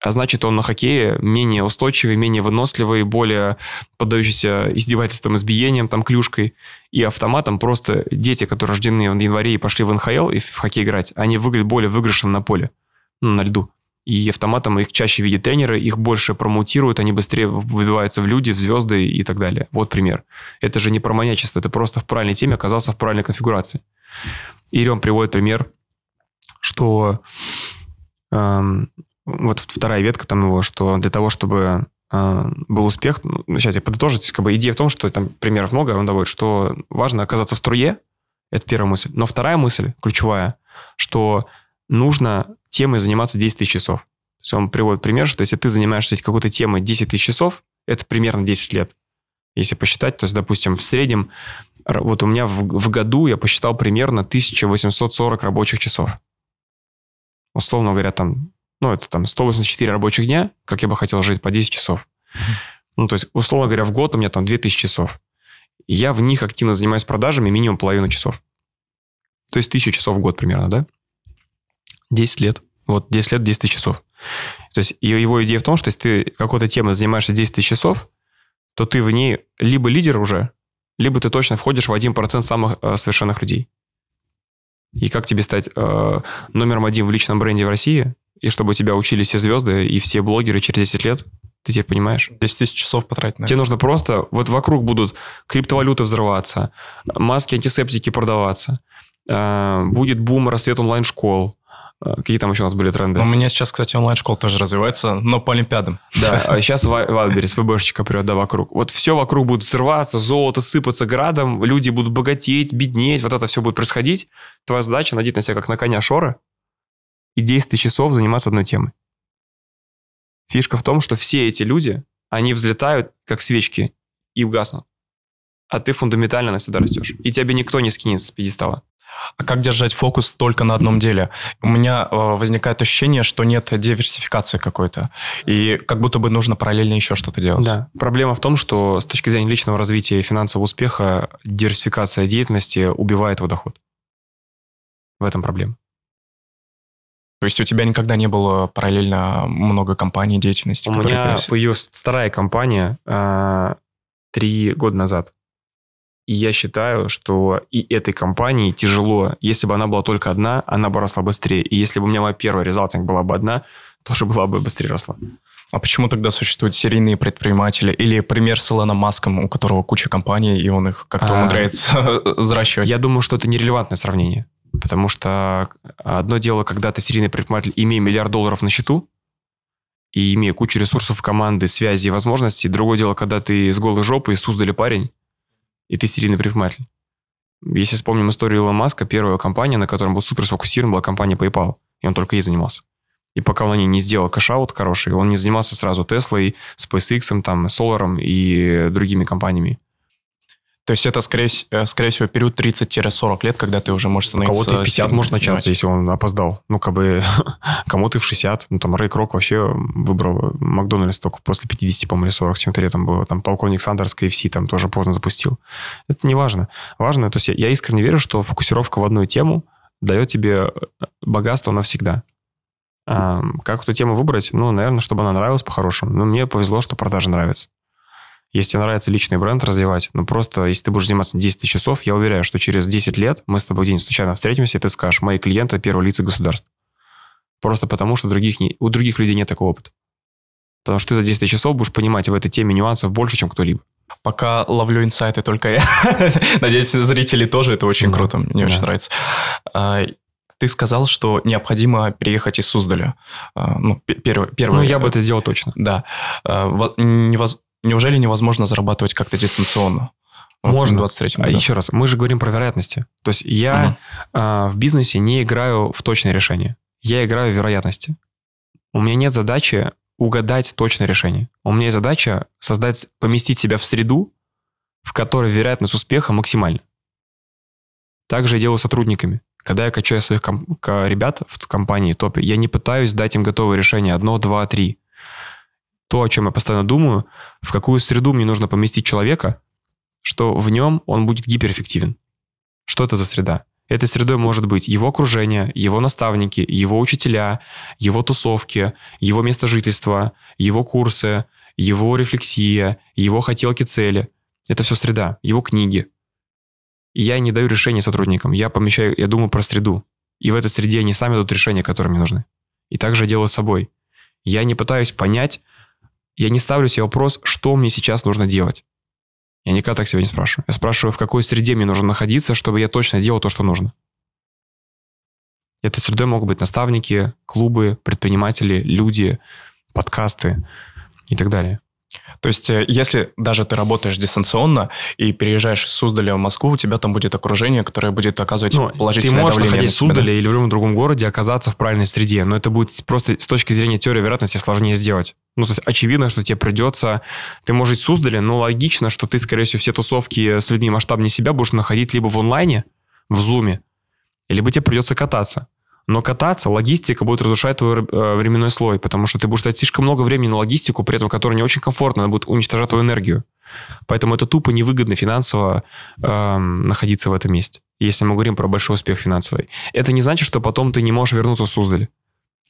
А значит, он на хоккее менее устойчивый, менее выносливый, более поддающийся издевательствам, избиениям, там, клюшкой. И автоматом просто дети, которые рождены в январе и пошли в НХЛ и в хоккей играть, они выглядят более выигрышным на поле, ну, на льду и автоматом их чаще видят тренеры, их больше промутируют, они быстрее выбиваются в люди, в звезды и так далее. Вот пример. Это же не про маньячество, это просто в правильной теме оказался в правильной конфигурации. И он приводит пример, что эм, вот вторая ветка там его, что для того, чтобы э, был успех, ну, сейчас я подытожу, как бы идея в том, что там примеров много, он доводит, что важно оказаться в струе, это первая мысль. Но вторая мысль, ключевая, что нужно темой заниматься 10 тысяч часов. То есть он приводит пример, что если ты занимаешься какой-то темой 10 тысяч часов, это примерно 10 лет. Если посчитать, то есть, допустим, в среднем, вот у меня в, в году я посчитал примерно 1840 рабочих часов. Условно говоря, там, ну, это там 184 рабочих дня, как я бы хотел жить, по 10 часов. Ну, то есть, условно говоря, в год у меня там 2000 часов. Я в них активно занимаюсь продажами минимум половину часов. То есть, 1000 часов в год примерно, да? 10 лет. Вот 10 лет, 10 тысяч часов. То есть его идея в том, что если ты какой-то темой занимаешься 10 тысяч часов, то ты в ней либо лидер уже, либо ты точно входишь в 1% самых э, совершенных людей. И как тебе стать э, номером один в личном бренде в России, и чтобы тебя учили все звезды и все блогеры через 10 лет, ты теперь понимаешь? 10 тысяч часов потратить на Тебе нужно просто... Вот вокруг будут криптовалюты взрываться, маски антисептики продаваться, э, будет бум, рассвет онлайн-школ, какие там еще у нас были тренды? У меня сейчас, кстати, онлайн-школа тоже развивается, но по Олимпиадам. Да, *laughs* а сейчас Вайлдберрис, ВБшечка прет, да, вокруг. Вот все вокруг будет взрываться, золото сыпаться градом, люди будут богатеть, беднеть, вот это все будет происходить. Твоя задача надеть на себя как на коня шоры и 10 часов заниматься одной темой. Фишка в том, что все эти люди, они взлетают, как свечки, и угаснут. А ты фундаментально навсегда растешь. И тебя никто не скинет с пьедестала. А как держать фокус только на одном деле? У меня э, возникает ощущение, что нет диверсификации какой-то. И как будто бы нужно параллельно еще что-то делать. Да. Проблема в том, что с точки зрения личного развития и финансового успеха диверсификация деятельности убивает его доход. В этом проблема. То есть у тебя никогда не было параллельно много компаний деятельности? У меня появилась вторая компания э, три года назад. И я считаю, что и этой компании тяжело. Если бы она была только одна, она бы росла быстрее. И если бы у меня моя первая резалтинг была бы одна, *laughs* тоже была бы быстрее росла. А почему тогда существуют серийные предприниматели? Или пример с Илоном Маском, у которого куча компаний, и он их как-то а, умудряется *laughs* взращивать? Я думаю, что это нерелевантное сравнение. Потому что одно дело, когда ты серийный предприниматель, имея миллиард долларов на счету, и имея кучу ресурсов команды, связи и возможностей. Другое дело, когда ты с голой жопой из Суздали парень, и ты серийный предприниматель. Если вспомним историю Илона Маска, первая компания, на которой он был супер сфокусирован, была компания PayPal. И он только ей занимался. И пока он не сделал cash out хороший, он не занимался сразу Теслой, SpaceX, там, Solar и другими компаниями. То есть это, скорее, э, скорее всего, период 30-40 лет, когда ты уже можешь становиться... Кого-то в 50 может начаться, если он опоздал. Ну, как бы, *laughs* кому-то в 60. Ну, там, Рэй Крок вообще выбрал Макдональдс только после 50, по-моему, или 40, чем-то лет ему было. Там, полковник Сандерс KFC там тоже поздно запустил. Это не важно. Важно, то есть я искренне верю, что фокусировка в одну тему дает тебе э, богатство навсегда. А, как эту тему выбрать? Ну, наверное, чтобы она нравилась по-хорошему. Но мне повезло, что продажи нравятся. Если тебе нравится личный бренд развивать, ну просто, если ты будешь заниматься 10 тысяч часов, я уверяю, что через 10 лет мы с тобой где-нибудь случайно встретимся, и ты скажешь, мои клиенты – первые лица государства. Просто потому, что других не, у других людей нет такого опыта. Потому что ты за 10 часов будешь понимать в этой теме нюансов больше, чем кто-либо. Пока ловлю инсайты только я. *laughs* Надеюсь, зрители тоже. Это очень круто. Мне очень нравится. А, ты сказал, что необходимо переехать из Суздаля. А, ну, первый, первый, ну, я бы это сделал точно. Да. А, невоз... Неужели невозможно зарабатывать как-то дистанционно? Можно. В 23 году. А еще раз, мы же говорим про вероятности. То есть я угу. а, в бизнесе не играю в точное решение. Я играю в вероятности. У меня нет задачи угадать точное решение. У меня есть задача создать, поместить себя в среду, в которой вероятность успеха максимальна. Также я делаю сотрудниками. Когда я качаю своих ком- ребят в компании топе, я не пытаюсь дать им готовое решение одно, два, три то, о чем я постоянно думаю, в какую среду мне нужно поместить человека, что в нем он будет гиперэффективен. Что это за среда? Этой средой может быть его окружение, его наставники, его учителя, его тусовки, его место жительства, его курсы, его рефлексия, его хотелки цели. Это все среда, его книги. И я не даю решения сотрудникам, я помещаю, я думаю про среду. И в этой среде они сами дадут решения, которые мне нужны. И также я делаю с собой. Я не пытаюсь понять, я не ставлю себе вопрос, что мне сейчас нужно делать. Я никогда так себя не спрашиваю. Я спрашиваю, в какой среде мне нужно находиться, чтобы я точно делал то, что нужно. Этой средой могут быть наставники, клубы, предприниматели, люди, подкасты и так далее. То есть, э, если даже ты работаешь дистанционно и переезжаешь из Суздаля в Москву, у тебя там будет окружение, которое будет оказывать ну, положительное давление. Ты можешь находясь в Суздале или в любом другом городе оказаться в правильной среде, но это будет просто с точки зрения теории вероятности сложнее сделать. Ну, то есть, очевидно, что тебе придется... Ты можешь жить в Суздале, но логично, что ты, скорее всего, все тусовки с людьми масштабнее себя будешь находить либо в онлайне, в зуме, либо тебе придется кататься. Но кататься, логистика будет разрушать твой э, временной слой, потому что ты будешь тратить слишком много времени на логистику, при этом которая не очень комфортна, она будет уничтожать твою энергию. Поэтому это тупо невыгодно финансово э, находиться в этом месте, если мы говорим про большой успех финансовый. Это не значит, что потом ты не можешь вернуться в Суздаль.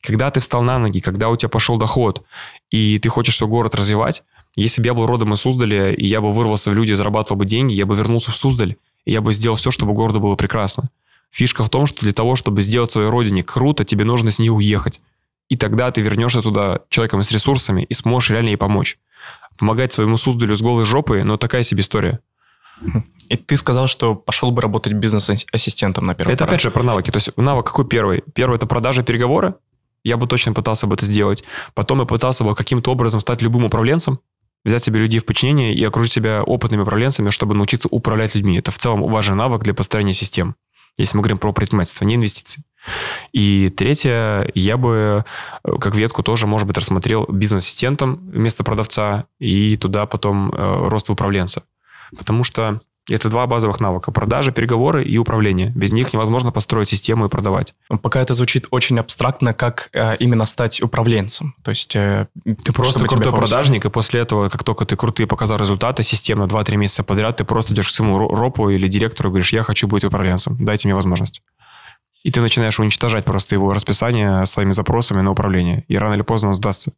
Когда ты встал на ноги, когда у тебя пошел доход, и ты хочешь свой город развивать, если бы я был родом из Суздаля, и я бы вырвался в люди, зарабатывал бы деньги, я бы вернулся в Суздаль, и я бы сделал все, чтобы городу было прекрасно. Фишка в том, что для того, чтобы сделать своей родине круто, тебе нужно с нее уехать. И тогда ты вернешься туда человеком с ресурсами и сможешь реально ей помочь. Помогать своему Суздалю с голой жопой, но такая себе история. И ты сказал, что пошел бы работать бизнес-ассистентом на первом Это опять же про навыки. То есть навык какой первый? Первый – это продажа переговоры. Я бы точно пытался бы это сделать. Потом я пытался бы каким-то образом стать любым управленцем, взять себе людей в подчинение и окружить себя опытными управленцами, чтобы научиться управлять людьми. Это в целом важный навык для построения систем если мы говорим про предпринимательство, не инвестиции. И третье, я бы э, как ветку тоже, может быть, рассмотрел бизнес-ассистентом вместо продавца и туда потом э, рост управленца. Потому что Это два базовых навыка. Продажи, переговоры и управление. Без них невозможно построить систему и продавать. Пока это звучит очень абстрактно, как э, именно стать управленцем. То есть э, ты просто крутой продажник, и после этого, как только ты крутые показал результаты, системно 2-3 месяца подряд, ты просто идешь к своему ропу или директору и говоришь, я хочу быть управленцем, дайте мне возможность. И ты начинаешь уничтожать просто его расписание своими запросами на управление. И рано или поздно он сдастся.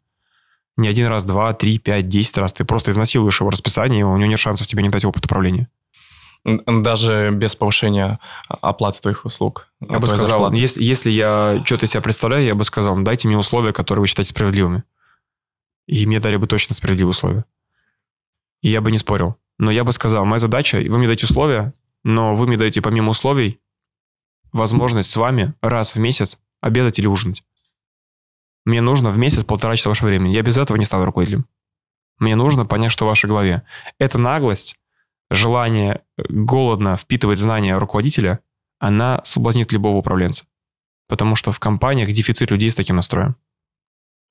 Не один раз, два, три, пять, десять раз. Ты просто изнасилуешь его расписание, и у него нет шансов тебе не дать опыт управления. Даже без повышения оплаты твоих услуг. Я бы сказал, если, если я что-то себя представляю, я бы сказал, ну, дайте мне условия, которые вы считаете справедливыми. И мне дали бы точно справедливые условия. И я бы не спорил. Но я бы сказал, моя задача, вы мне даете условия, но вы мне даете помимо условий возможность с вами раз в месяц обедать или ужинать. Мне нужно в месяц полтора часа вашего времени. Я без этого не стану руководителем. Мне нужно понять, что в вашей голове. Это наглость, желание э, голодно впитывать знания руководителя, она соблазнит любого управленца. Потому что в компаниях дефицит людей с таким настроем.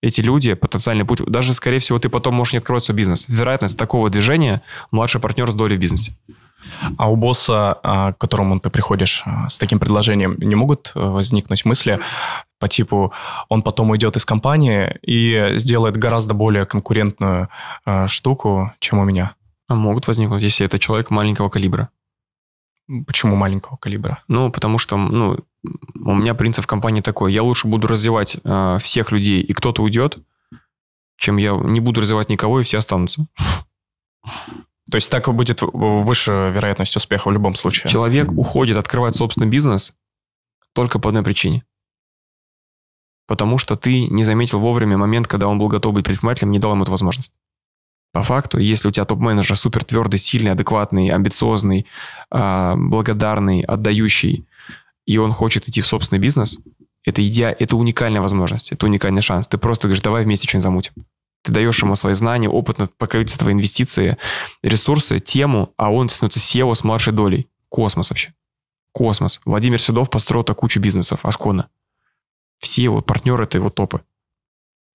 Эти люди, потенциальный путь, даже, скорее всего, ты потом можешь не открывать свой бизнес. Вероятность такого движения – младший партнер с долей в бизнесе. А у босса, а, к которому ты приходишь а, с таким предложением, не могут э, возникнуть мысли по типу, он потом уйдет из компании и сделает гораздо более конкурентную а, штуку, чем у меня? Могут возникнуть, если это человек маленького калибра. Почему маленького калибра? Ну, потому что ну, у меня принцип в компании такой. Я лучше буду развивать э, всех людей, и кто-то уйдет, чем я не буду развивать никого, и все останутся. То есть так будет выше вероятность успеха в любом случае. Человек уходит открывать собственный бизнес только по одной причине. Потому что ты не заметил вовремя момент, когда он был готов быть предпринимателем, не дал ему эту возможность. По факту, если у тебя топ-менеджер супер твердый, сильный, адекватный, амбициозный, а, благодарный, отдающий, и он хочет идти в собственный бизнес, это, идея, это уникальная возможность, это уникальный шанс. Ты просто говоришь, давай вместе что-нибудь замутим. Ты даешь ему свои знания, опыт, покровительство, инвестиции, ресурсы, тему, а он становится CEO с младшей долей. Космос вообще. Космос. Владимир Седов построил так кучу бизнесов, Аскона. Все его партнеры – это его топы.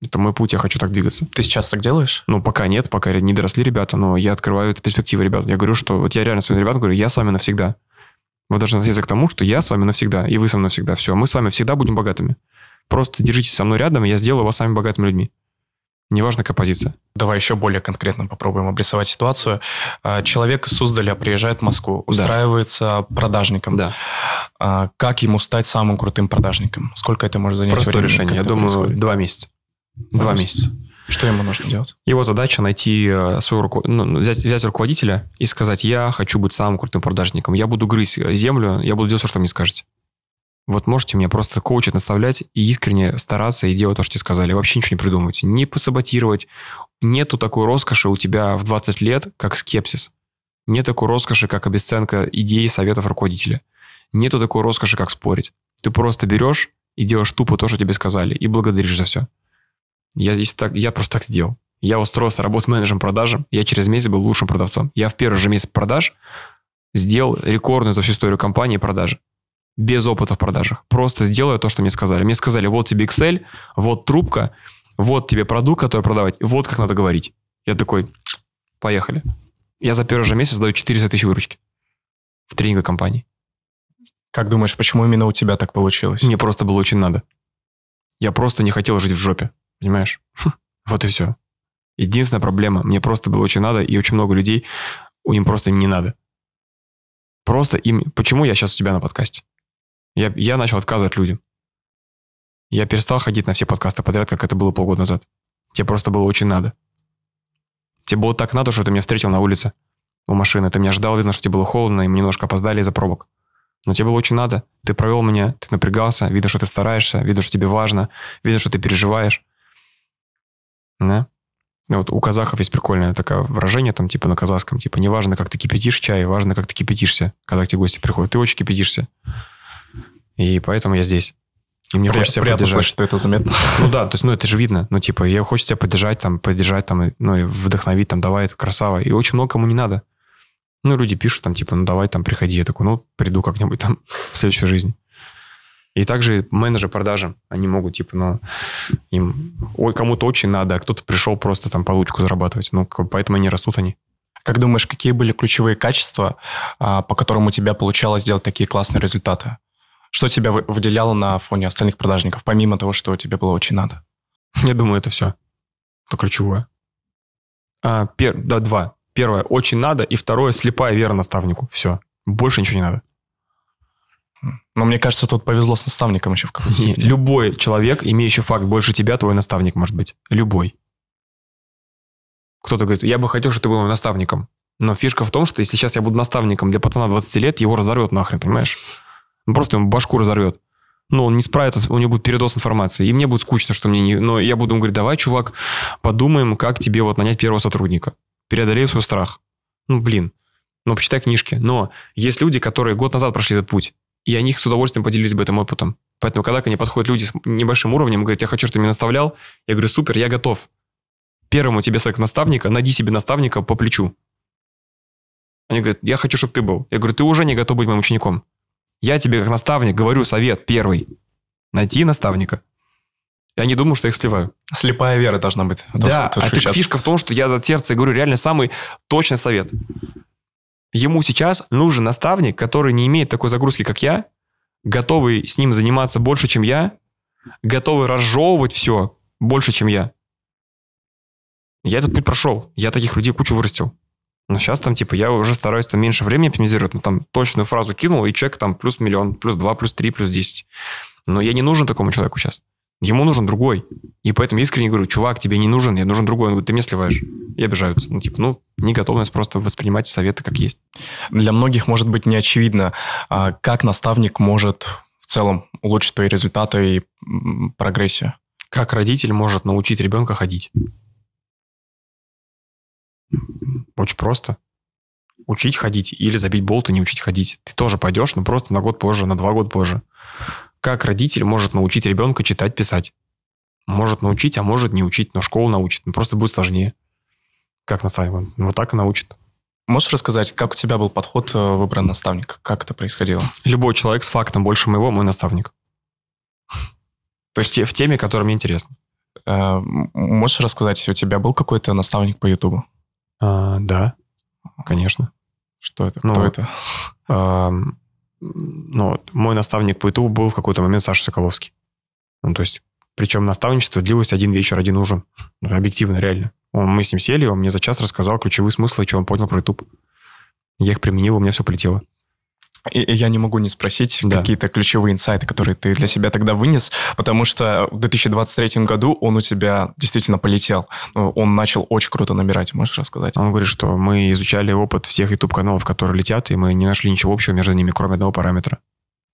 Это мой путь, я хочу так двигаться. Ты сейчас так делаешь? Ну, пока нет, пока не доросли ребята, но я открываю эту перспективу ребят. Я говорю, что вот я реально своим ребятам говорю, я с вами навсегда. Вы должны относиться к тому, что я с вами навсегда, и вы со мной навсегда. Все, мы с вами всегда будем богатыми. Просто держитесь со мной рядом, и я сделаю вас сами богатыми людьми. Неважно, какая позиция. Давай еще более конкретно попробуем обрисовать ситуацию. А, человек из Суздаля приезжает в Москву, устраивается да. продажником. Да. А, как ему стать самым крутым продажником? Сколько это может занять Простое времени? решение. Я думаю, происходит? два месяца. Два, месяца. Что ему нужно делать? Его задача найти э, своего руко... ну, взять, взять руководителя и сказать, я хочу быть самым крутым продажником. Я буду грызть землю, я буду делать все, что мне скажете. Вот можете мне просто коучить, наставлять и искренне стараться и делать то, что тебе сказали. Вообще ничего не придумывайте. Не посаботировать. Нету такой роскоши у тебя в 20 лет, как скепсис. Нет такой роскоши, как обесценка идей и советов руководителя. Нету такой роскоши, как спорить. Ты просто берешь и делаешь тупо то, что тебе сказали, и благодаришь за все. Я, если так, я просто так сделал. Я устроился работать менеджером продажи. Я через месяц был лучшим продавцом. Я в первый же месяц продаж сделал рекордную за всю историю компании продажи без опыта в продажах. Просто сделаю то, что мне сказали. Мне сказали, вот тебе Excel, вот трубка, вот тебе продукт, который продавать, вот как надо говорить. Я такой, поехали. Я за первый же месяц даю 400 тысяч выручки в тренинговой компании. Как думаешь, почему именно у тебя так получилось? Мне просто было очень надо. Я просто не хотел жить в жопе, понимаешь? Вот и все. Единственная проблема, мне просто было очень надо, и очень много людей, им просто не надо. Просто им... Почему я сейчас у тебя на подкасте? Я, я начал отказывать людям. Я перестал ходить на все подкасты подряд, как это было полгода назад. Тебе просто было очень надо. Тебе было так надо, что ты меня встретил на улице у машины. Ты меня ждал, видно, что тебе было холодно, и мы немножко опоздали из-за пробок. Но тебе было очень надо. Ты провел меня, ты напрягался, видно, что ты стараешься, видно, что тебе важно, видно, что ты переживаешь. Да? Вот у казахов есть прикольное такое выражение, там, типа, на казахском, типа, не важно, как ты кипятишь чай, важно, как ты кипятишься, когда к тебе гости приходят. Ты очень кипятишься. И поэтому я здесь. И мне При, хочется тебя поддержать. Слышать, что это заметно. *laughs* Ну да, то есть, ну это же видно. Ну типа, я хочу тебя поддержать, там, поддержать, там, ну и вдохновить, там, давай, это красава. И очень много кому не надо. Ну, люди пишут там, типа, ну давай там приходи. Я такой, ну, приду как-нибудь там в следующей жизни. И также менеджеры продажи, они могут, типа, ну, им, ой, кому-то очень надо, а кто-то пришел просто там получку зарабатывать. Ну, поэтому они растут они. Как думаешь, какие были ключевые качества, а, по которым у тебя получалось сделать такие классные результаты? Что тебя выделяло на фоне остальных продажников, помимо того, что тебе было очень надо? Я думаю, это все. Это ключевое. А, пер, да, два. Первое, очень надо, и второе, слепая вера наставнику. Все. Больше ничего не надо. Но мне кажется, тут повезло с наставником еще в какой-то Любой человек, имеющий факт больше тебя, твой наставник может быть. Любой. Кто-то говорит, я бы хотел, чтобы ты был моим наставником. Но фишка в том, что если сейчас я буду наставником для пацана 20 лет, его разорвет нахрен, понимаешь? Он просто ему башку разорвет. Но он не справится, у него будет передоз информации. И мне будет скучно, что мне не... Но я буду ему говорить, давай, чувак, подумаем, как тебе вот нанять первого сотрудника. Преодолей свой страх. Ну, блин. Ну, почитай книжки. Но есть люди, которые год назад прошли этот путь, и они с удовольствием поделились бы этим опытом. Поэтому, когда ко мне подходят люди с небольшим уровнем говорят, я хочу, чтобы ты меня наставлял, я говорю, супер, я готов первому тебе совет наставника, найди себе наставника по плечу. Они говорят, я хочу, чтобы ты был. Я говорю, ты уже не готов быть моим учеником. Я тебе как наставник говорю совет первый. Найти наставника. Я не думаю, что я их сливаю. Слепая вера должна быть. Да, а это фишка в том, что я от сердца говорю реально самый точный совет. Ему сейчас нужен наставник, который не имеет такой загрузки, как я, готовый с ним заниматься больше, чем я, готовый разжевывать все больше, чем я. Я этот путь прошел. Я таких людей кучу вырастил. Но сейчас там, типа, я уже стараюсь там меньше времени оптимизировать, но там точную фразу кинул, и человек там плюс миллион, плюс два, плюс три, плюс десять. Но я не нужен такому человеку сейчас. Ему нужен другой. И поэтому искренне говорю, чувак, тебе не нужен, я нужен другой. Он говорит, ты мне сливаешь. И обижаются. Ну, типа, ну, неготовность просто воспринимать советы как есть. Для многих может быть не очевидно, а как наставник может в целом улучшить твои результаты и прогрессию. Как родитель может научить ребенка ходить. Очень просто. Учить ходить или забить болт и не учить ходить. Ты тоже пойдешь, но просто на год позже, на два года позже. Как родитель может научить ребенка читать, писать? Может научить, а может не учить, но школу научит. Но просто будет сложнее. Как наставник? Ну, вот так и научит. Можешь рассказать, как у тебя был подход э, выбран наставник? Как это происходило? Любой человек с фактом больше моего, мой наставник. То есть в теме, которая мне интересна. Э, можешь рассказать, у тебя был какой-то наставник по Ютубу? А, да, конечно. Что это? Кто ну, это? Ну, мой наставник по ютубу был в какой-то момент Саша Соколовский. Ну, то есть, причем наставничество длилось один вечер, один ужин. Ну, объективно, реально. Он, мы с ним сели, он мне за час рассказал ключевые смыслы, что он понял про YouTube. Я их применил, у меня все полетело. И, я не могу не спросить да. какие-то ключевые инсайты, которые ты для себя тогда вынес, потому что в 2023 году он у тебя действительно полетел. Ну, он начал очень круто набирать, можешь рассказать? Он говорит, что мы изучали опыт всех YouTube-каналов, которые летят, и мы не нашли ничего общего между ними, кроме одного параметра.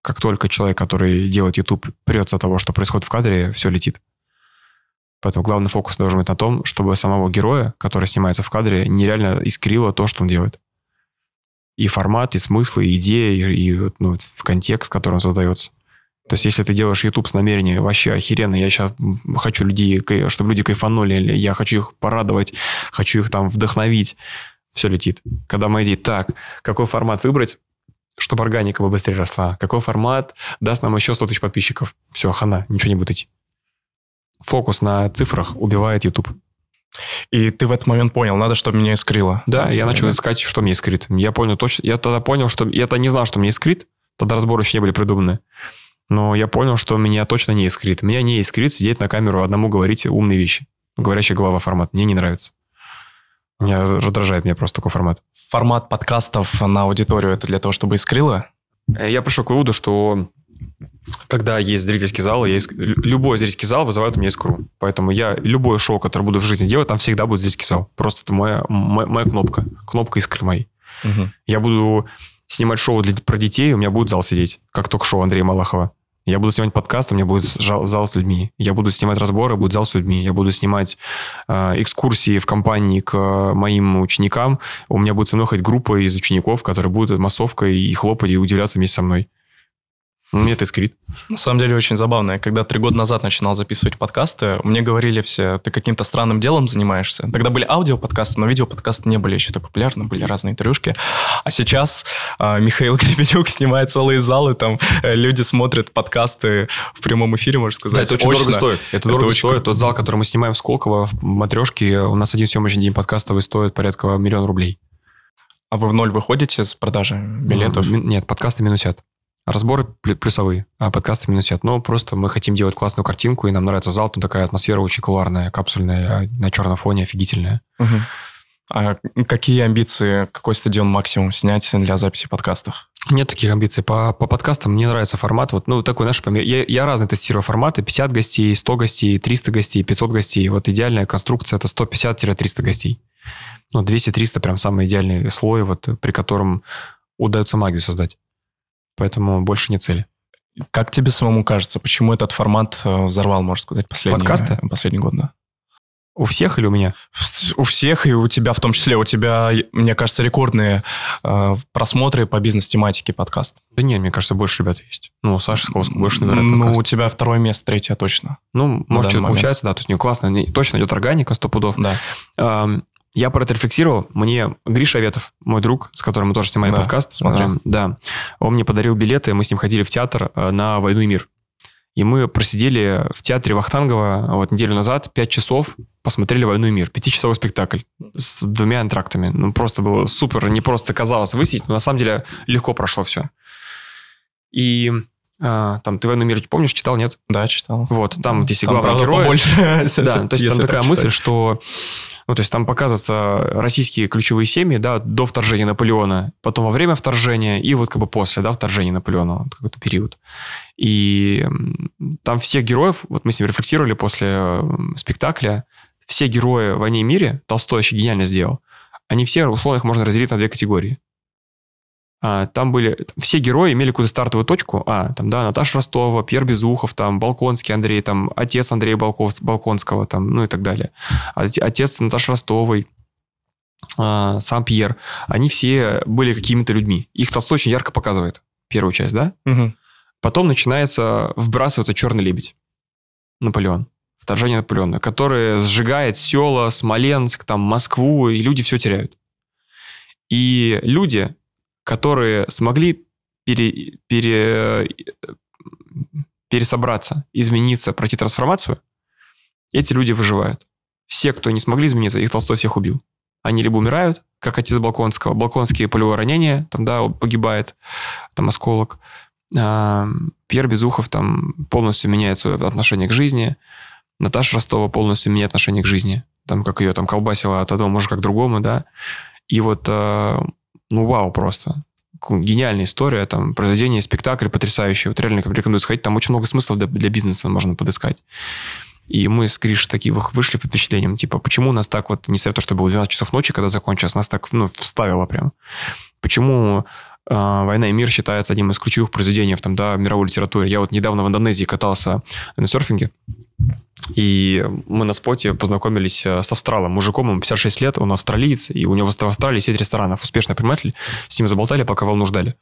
Как только человек, который делает YouTube, прется от того, что происходит в кадре, все летит. Поэтому главный фокус должен быть на том, чтобы самого героя, который снимается в кадре, нереально искрило то, что он делает и формат, и смысл, и идея, и, и ну, в контекст, который он создается. То есть, если ты делаешь YouTube с намерением вообще охеренно, я сейчас хочу людей, чтобы люди кайфанули, я хочу их порадовать, хочу их там вдохновить, все летит. Когда мы идем, так, какой формат выбрать, чтобы органика бы быстрее росла, какой формат даст нам еще 100 тысяч подписчиков. Все, хана, ничего не будет идти. Фокус на цифрах убивает YouTube. И ты в этот момент понял, надо, чтобы меня искрило. Да, я начал искать, что мне искрит. Я понял точно. Я тогда понял, что... Я тогда не знал, что мне искрит. Тогда разборы еще не были придуманы. Но я понял, что меня точно не искрит. Меня не искрит сидеть на камеру одному говорить умные вещи. Говорящая голова формат. Мне не нравится. Меня раздражает меня просто такой формат. Формат подкастов на аудиторию это для того, чтобы искрило? Э, я пришел к выводу, что когда есть зрительский зал, я иск... любой зрительский зал вызывает у меня искру. Поэтому я любое шоу, которое буду в жизни делать, там всегда будет зрительский зал. Просто это моя, моя, моя кнопка. Кнопка искры моей. Угу. Я буду снимать шоу для, про детей, у меня будет зал сидеть, как только шоу Андрея Малахова. Я буду снимать подкаст, у меня будет зал с людьми. Я буду снимать разборы, будет зал с людьми. Я буду снимать э, экскурсии в компании к э, моим ученикам. У меня будет со мной ходить группа из учеников, которые будут массовкой и хлопать и удивляться вместе со мной. Мне это искрит. На самом деле очень забавно. Когда три года назад начинал записывать подкасты, мне говорили все, ты каким-то странным делом занимаешься. Тогда были аудиоподкасты, но видеоподкасты не были еще так популярны, были разные интервьюшки. А сейчас э, Михаил *laughs* Гребенюк снимает целые залы, там э, люди смотрят подкасты в прямом эфире, можно сказать. Да, это очень Очно. дорого стоит. Это, это дорого очень стоит. Тот зал, который мы снимаем в Сколково, в Матрешке, у нас один съемочный день подкастовый стоит порядка миллиона рублей. А вы в ноль выходите с продажи билетов? Нет, подкасты минусят. Разборы плюсовые, а подкасты минусят. Но просто мы хотим делать классную картинку, и нам нравится зал, там такая атмосфера очень колуарная, капсульная, на черном фоне офигительная. Угу. А какие амбиции, какой стадион максимум снять для записи подкастов? Нет таких амбиций. По, по подкастам мне нравится формат. Вот, ну, такой, знаешь, я, я разные тестирую форматы. 50 гостей, 100 гостей, 300 гостей, 500 гостей. Вот идеальная конструкция – это 150-300 гостей. Ну, 200-300 прям самый идеальный слой, вот, при котором удается магию создать. Поэтому больше не цели. Как тебе самому кажется, почему этот формат э, взорвал, можно сказать, последний, Подкасты? последний год? Да? У всех или у меня? У всех, и у тебя в том числе. У тебя, мне кажется, рекордные э, просмотры по бизнес-тематике подкаст. Да нет, мне кажется, больше ребят есть. Ну, Саша Сковский больше набирает Ну, подкаст. у тебя второе место, третье точно. Ну, может, что-то получается, да. То есть, не классно. Не, точно идет органика, сто пудов. Да. Эм, я про это рефлексировал. Мне Гриша Ветов, мой друг, с которым мы тоже снимали да, подкаст, смотрел. Э, да, он мне подарил билеты, мы с ним ходили в театр э, на «Войну и мир». И мы просидели в театре Вахтангова вот неделю назад, пять часов, посмотрели «Войну и мир». Пятичасовой спектакль с двумя антрактами. Ну, просто было супер. Не просто казалось высидеть, но на самом деле легко прошло все. И а, там, ты «Войну и мир» помнишь, читал, нет? Да, читал. Вот, там вот если там, главный герой... Побольше, *laughs* да, то есть там такая мысль, что ну, то есть там показываются российские ключевые семьи, да, до вторжения Наполеона, потом во время вторжения и вот как бы после, да, вторжения Наполеона, вот какой-то период. И там всех героев, вот мы с ним рефлексировали после спектакля, все герои «Войне и мире», Толстой еще гениально сделал, они все, условно, их можно разделить на две категории. А, там были... Все герои имели какую-то стартовую точку. А, там, да, Наташа Ростова, Пьер Безухов, там, Балконский Андрей, там, отец Андрея Балков, Балконского, там, ну и так далее. Отец Наташи Ростовой, а, сам Пьер. Они все были какими-то людьми. Их Толстой очень ярко показывает. Первую часть, да? Угу. Потом начинается вбрасываться черный лебедь. Наполеон. Вторжение Наполеона, который сжигает села, Смоленск, там, Москву, и люди все теряют. И люди, которые смогли пере, пере, пересобраться, измениться, пройти трансформацию, эти люди выживают. Все, кто не смогли измениться, их Толстой всех убил. Они либо умирают, как отец Балконского. Балконские полевое ранение, там, да, погибает, там, осколок. А, Пьер Безухов там полностью меняет свое отношение к жизни. Наташа Ростова полностью меняет отношение к жизни. Там, как ее там колбасило от одного мужика к другому, да. И вот а, ну, вау просто. Гениальная история, там, произведение, спектакль потрясающий. Вот реально рекомендую сходить. Там очень много смысла для, для бизнеса можно подыскать. И мы с Гришей такие вышли под впечатлением, типа, почему нас так вот, на то, что было 12 часов ночи, когда закончилось, нас так, ну, вставило прям. Почему э, «Война и мир» считается одним из ключевых произведений там, да, мировой литературе. Я вот недавно в Индонезии катался на серфинге, и мы на споте познакомились э, с австралом, мужиком, ему 56 лет, он австралиец, и у него в Австралии сеть ресторанов, успешный предприниматель, с ним заболтали, пока волну ждали.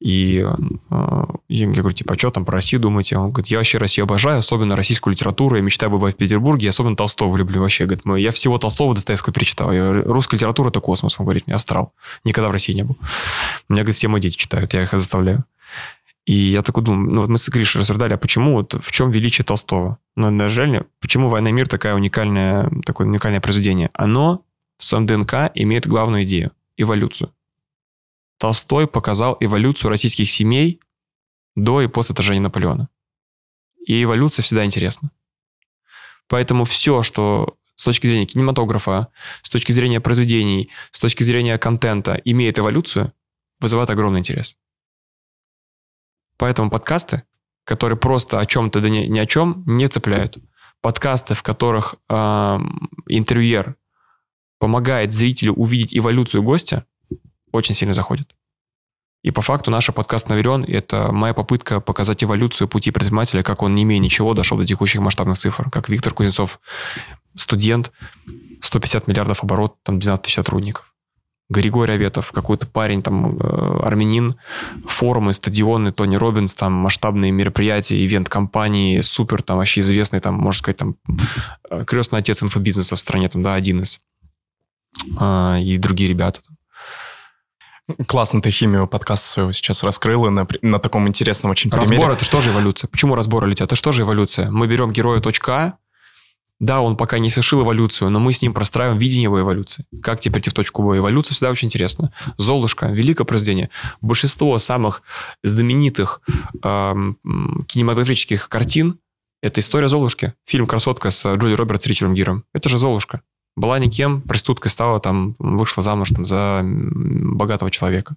И э, я говорю, типа, а что там про Россию думаете? Он говорит, я вообще Россию обожаю, особенно российскую литературу, я мечтаю бывать в Петербурге, особенно Толстого люблю вообще. Говорит, я всего Толстого Достоевского перечитал. Я, русская литература – это космос, он говорит мне, австрал. Никогда в России не был. У меня, говорит, все мои дети читают, я их заставляю. И я такой думаю, ну вот мы с Гришей рассуждали, а почему, вот в чем величие Толстого? Ну, на жаль, почему «Война и мир» такая уникальная, такое уникальное произведение? Оно в своем ДНК имеет главную идею – эволюцию. Толстой показал эволюцию российских семей до и после отражения Наполеона. И эволюция всегда интересна. Поэтому все, что с точки зрения кинематографа, с точки зрения произведений, с точки зрения контента имеет эволюцию, вызывает огромный интерес. Поэтому подкасты, которые просто о чем-то да ни, ни о чем, не цепляют. Подкасты, в которых э, интервьюер помогает зрителю увидеть эволюцию гостя, очень сильно заходит. И по факту наш подкаст «Наверен» — это моя попытка показать эволюцию пути предпринимателя, как он, не имея ничего, дошел до текущих масштабных цифр. Как Виктор Кузнецов, студент, 150 миллиардов оборот, там 12 тысяч сотрудников. Григорий Аветов, какой-то парень, там, э, армянин, форумы, стадионы, Тони Робинс, там, масштабные мероприятия, ивент-компании, супер, там, вообще известный, там, можно сказать, там, э, крестный отец инфобизнеса в стране, там, да, один из. Э, и другие ребята. Классно ты химию подкаста своего сейчас раскрыл на, на таком интересном очень примере. Разбор – это что же эволюция? Почему разборы летят? Это что же эволюция? Мы берем героя точка А, Да, он пока не совершил эволюцию, но мы с ним простраиваем видение его эволюции. Как тебе прийти в точку Б? Эволюция всегда очень интересно. «Золушка» — великое произведение. Большинство самых знаменитых э, кинематографических картин — это история Золушки. Фильм «Красотка» с Джули Робертс и Ричардом Гиром. Это же Золушка. Была никем, проституткой стала, там, вышла замуж там, за богатого человека.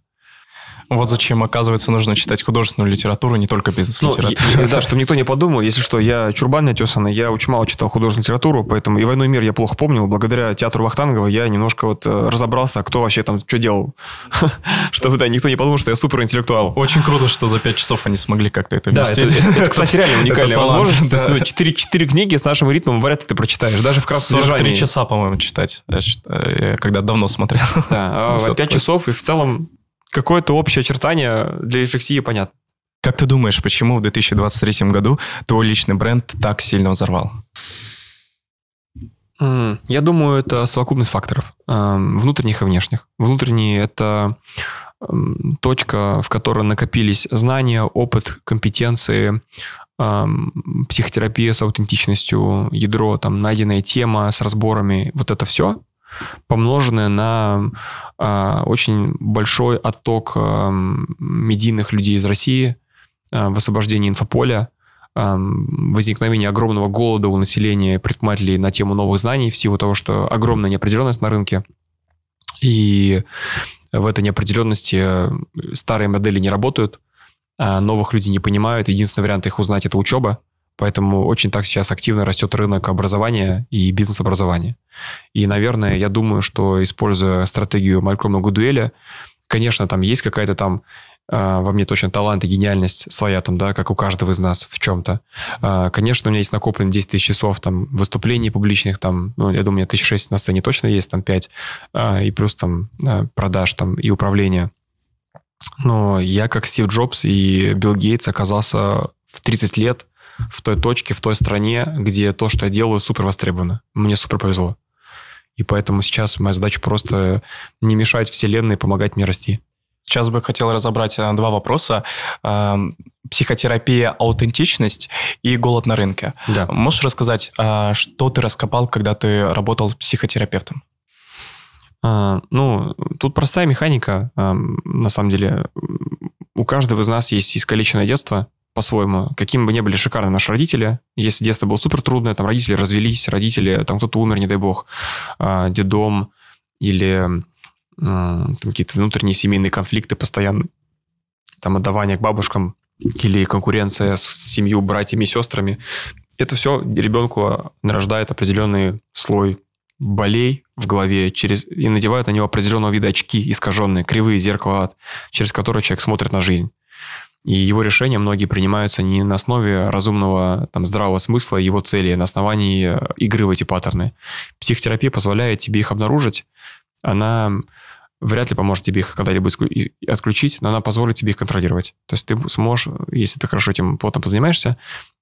Вот зачем, оказывается, нужно читать художественную литературу, не только бизнес-литературу. Ну, да, чтобы никто не подумал, если что, я чурбан натесанный, я очень мало читал художественную литературу, поэтому и «Войну и мир» я плохо помнил. Благодаря театру Вахтангова я немножко вот э, разобрался, кто вообще там что делал. *laughs* Чтобы, да, никто не подумал, что я суперинтеллектуал. Очень круто, что за пять часов они смогли как-то это вместить. Да, это, кстати, реально *laughs* уникальная возможность. *laughs* Ну, четыре, книги с нашим ритмом вряд ли ты прочитаешь, даже в красном 43 часа, по-моему, читать, я когда давно смотрел. Да, а пять часов, и в целом какое-то общее очертание для рефлексии понятно. Как ты думаешь, почему в 2023 году твой личный бренд так сильно взорвал? Я думаю, это совокупность факторов, эм, внутренних и внешних. Внутренние – это эм, точка, в которой накопились знания, опыт, компетенции, эм, психотерапия с аутентичностью, ядро, там, найденная тема с разборами, вот это все помноженное на э, очень большой отток э, медийных людей из России, э, в освобождении инфополя, э, возникновение огромного голода у населения предпринимателей на тему новых знаний в силу того, что огромная неопределенность на рынке. И в этой неопределенности старые модели не работают, а новых людей не понимают. Единственный вариант их узнать – это учеба. Поэтому очень так сейчас активно растет рынок образования и бизнес-образования. И, наверное, я думаю, что используя стратегию малькольма дуэля, конечно, там есть какая-то там Uh, во мне точно талант и гениальность своя там, да, как у каждого из нас в чем-то. Uh, конечно, у меня есть накоплено 10 тысяч часов там выступлений публичных, там, ну, я думаю, у меня тысяч шесть на сцене точно есть, там 5, uh, и плюс там продаж там и управления. Но я, как Стив Джобс и Билл Гейтс, оказался в 30 лет в той точке, в той стране, где то, что я делаю, супер востребовано. Мне супер повезло. И поэтому сейчас моя задача просто не мешать вселенной, помогать мне расти. Сейчас бы хотел разобрать э, два вопроса. Эм, психотерапия, аутентичность и голод на рынке. Да. Можешь рассказать, э, что ты раскопал, когда ты работал психотерапевтом? А, ну, тут простая механика. На самом деле, у каждого из нас есть искалеченное детство, по-своему, какими бы ни были шикарны наши родители, если детство было супер трудное, там родители развелись, родители, там кто-то умер, не дай бог, э, дедом или э, какие-то внутренние семейные конфликты постоянные, там отдавание к бабушкам или конкуренция с семью, братьями и сестрами, это все ребенку нарождает определенный слой болей в голове через, и надевает на него определенного вида очки, искаженные, кривые зеркала, через которые человек смотрит на жизнь. И его решения многие принимаются не на основе разумного, там, здравого смысла, его цели, а на основании э, игры в эти паттерны. Психотерапия позволяет тебе их обнаружить. Она вряд ли поможет тебе их когда-либо отключить, но она позволит тебе их контролировать. То есть ты сможешь, если ты хорошо этим плотно позанимаешься,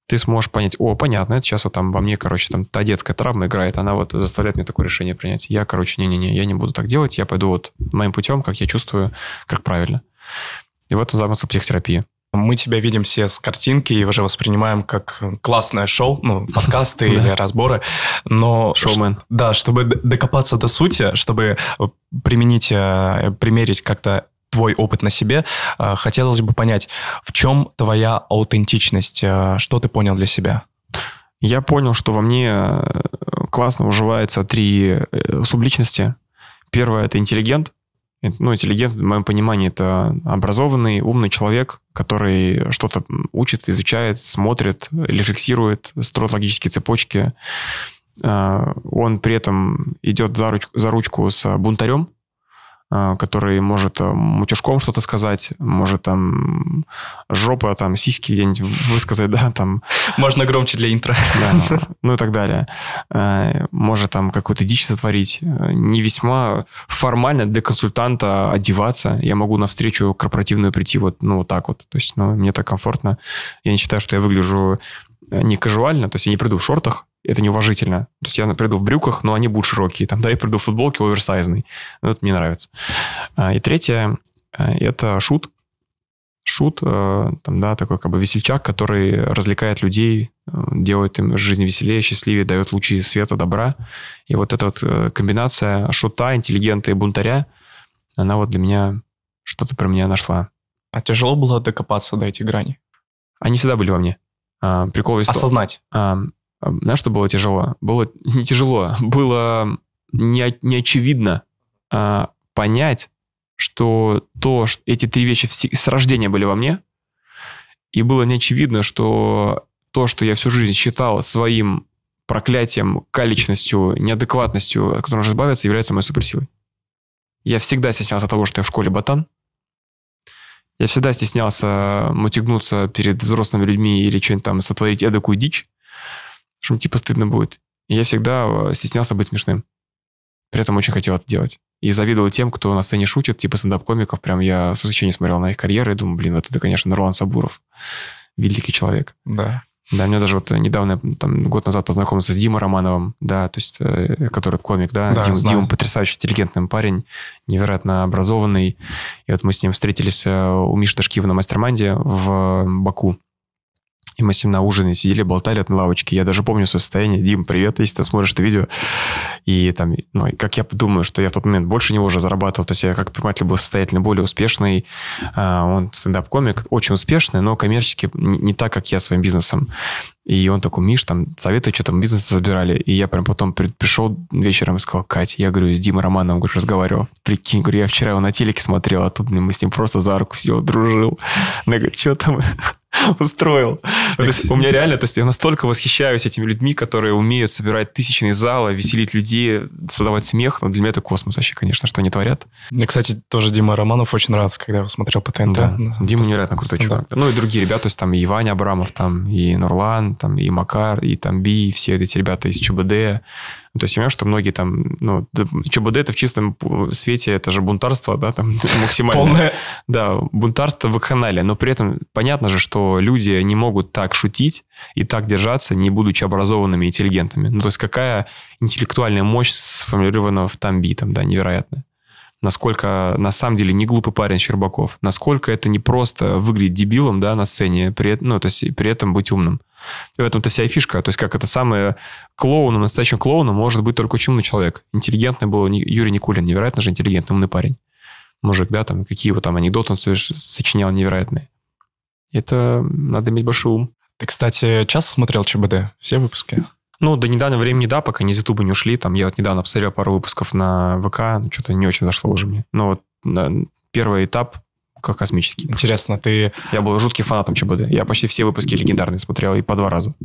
ты сможешь понять, о, понятно, это сейчас вот там во мне, короче, там та детская травма играет, она вот заставляет мне такое решение принять. Я, короче, не-не-не, я не буду так делать, я пойду вот моим путем, как я чувствую, как правильно. И в этом замысел психотерапии мы тебя видим все с картинки и уже воспринимаем как классное шоу, ну, подкасты *laughs* или разборы, но... Шоумен. Да, чтобы докопаться до сути, чтобы применить, э, примерить как-то твой опыт на себе, э, хотелось бы понять, в чем твоя аутентичность, э, что ты понял для себя? Я понял, что во мне классно уживаются три субличности. Первое – это интеллигент, ну, интеллигент, в моем понимании, это образованный, умный человек, который что-то учит, изучает, смотрит, рефлексирует, строит логические цепочки. А, он при этом идет за ручку, за ручку с бунтарем, который может мутюшком что-то сказать, может там жопа, там сиськи где-нибудь высказать, *laughs* да, там. Можно громче для интро. Да, ну и так далее. А, может там какую-то дичь сотворить. Не весьма формально для консультанта одеваться. Я могу на встречу корпоративную прийти вот, ну, вот так вот. То есть, ну, мне так комфортно. Я не считаю, что я выгляжу не кажуально, то есть я не приду в шортах, это неуважительно. То есть я приду в брюках, но они будут широкие. Там, да, я приду в футболке оверсайзный. Ну, это мне нравится. А, и третье, а, это шут. шут, э, там, да, такой как бы весельчак, который развлекает людей, э, делает им жизнь веселее, счастливее, дает лучи света, добра. И вот эта вот э, комбинация шута, интеллигента и бунтаря, она вот для меня что-то про меня нашла. А тяжело было докопаться до этих граней? Они всегда были во мне. А, прикол Осознать. А, знаешь, что было тяжело? Было не тяжело, *laughs* было не, не очевидно а, понять, что то, что эти три вещи с рождения были во мне, и было неочевидно, что то, что я всю жизнь считал своим проклятием, каличностью, неадекватностью, от которой нужно избавиться, является моей суперсилой. Я всегда стеснялся того, что я в школе ботан. Я всегда стеснялся мотягнуться перед взрослыми людьми или что-нибудь там сотворить эдакую дичь, что типа стыдно будет. И я всегда э, стеснялся быть смешным. При этом очень хотел это делать. И завидовал тем, кто на сцене шутит, типа стендап-комиков. Прям я с восхищением смотрел на их карьеры и думаю, блин, вот это, конечно, Нурлан Сабуров. Великий человек. Да. Да, мне даже вот недавно, там, год назад познакомился с Димой Романовым, да, то есть, э, который комик, да, да Дим, Дима потрясающий, интеллигентный парень, невероятно образованный, и вот мы с ним встретились э, у Миши Дашкиева на мастер-манде в Баку, и мы с ним на ужине сидели, болтали от лавочки. Я даже помню свое состояние. Дим, привет, если ты смотришь это видео. И там, ну, как я думаю, что я в тот момент больше него уже зарабатывал. То есть я как предприниматель был состоятельный, более успешный. А, он стендап-комик, очень успешный, но коммерчески не так, как я своим бизнесом. И он такой, Миш, там, советы что там бизнес забирали. И я прям потом пришел вечером и сказал, Кать, я говорю, с Димой Романовым говорю, разговаривал. Прикинь, говорю, я вчера его на телеке смотрел, а тут мы с ним просто за руку сидел, дружил. Она говорит, что там? *laughs* устроил. То есть у меня реально, то есть я настолько восхищаюсь этими людьми, которые умеют собирать тысячные залы, веселить людей, создавать смех. Но для меня это космос вообще, конечно, что они творят. Мне, кстати, тоже Дима Романов очень нравился, когда я смотрел по ТНТ. Да. Дима невероятно крутой чувак. Ну и другие ребята, то есть там и Ваня Абрамов, там и Нурлан, там и Макар, и там Би, и все эти ребята из ЧБД. Ну, то есть я понимаю, что многие там, ну, ЧБД это в чистом свете, это же бунтарство, да, там *laughs* максимально. Полное. Да, бунтарство в канале, но при этом понятно же, что люди не могут так шутить и так держаться, не будучи образованными интеллигентами. Ну, то есть какая интеллектуальная мощь сформулирована в Тамби, там, да, невероятная насколько на самом деле не глупый парень Щербаков, насколько это не просто выглядеть дебилом да, на сцене, при, ну, то есть при этом быть умным. И в этом-то вся и фишка. То есть как это самое клоуном, настоящим клоуном может быть только очень умный человек. Интеллигентный был Юрий Никулин, невероятно же интеллигентный, умный парень. Мужик, да, там какие его там анекдоты он сочинял невероятные. Это надо иметь большой ум. Ты, кстати, часто смотрел ЧБД? Все выпуски? Ну, до недавнего времени, да, пока не из Ютуба не ушли. Там я вот недавно посмотрел пару выпусков на ВК, ну, что-то не очень зашло уже мне. Но вот да, первый этап как космический. Интересно, ты... Я был жуткий фанатом ЧБД. Я почти все выпуски легендарные смотрел и по два раза.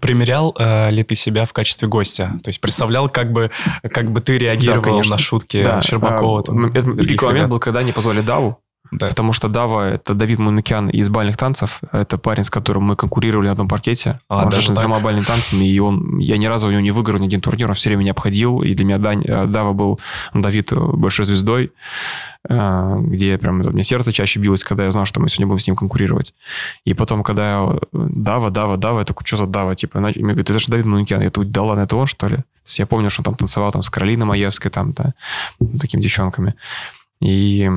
Примерял э, ли ты себя в качестве гостя? То есть представлял, как бы, как бы ты реагировал да, на шутки да. Щербакова? А, там, это пиковый момент был, когда они позвали Даву. Да. Потому что Дава — это Давид Мунукян из бальных танцев. Это парень, с которым мы конкурировали на одном паркете. А, он даже за бальными танцами, и он, я ни разу у него не выиграл ни один турнир, он все время меня обходил, и для меня Дань, э, Дава был, Давид, большой звездой, э, где прям мне сердце чаще билось, когда я знал, что мы сегодня будем с ним конкурировать. И потом, когда я, Дава, Дава, Дава, я такой, что за Дава? Типа, мне говорит, это же Давид Мунукян. Я такой, да ладно, это он, что ли? То есть я помню, что он там танцевал там с Каролиной Маевской, там, да, такими девчонками. И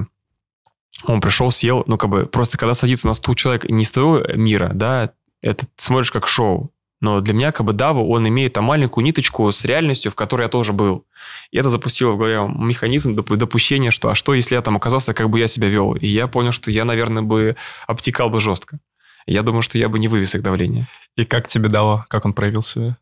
он пришел, съел, ну, как бы, просто когда садится на стул человек не из твоего мира, да, это смотришь как шоу. Но для меня, как бы, Дава, он имеет там маленькую ниточку с реальностью, в которой я тоже был. И это запустило в голове механизм допущения, что а что, если я там оказался, как бы я себя вел? И я понял, что я, наверное, бы обтекал бы жестко. Я думаю, что я бы не вывез их давление. И как тебе Дава, как он проявил себя?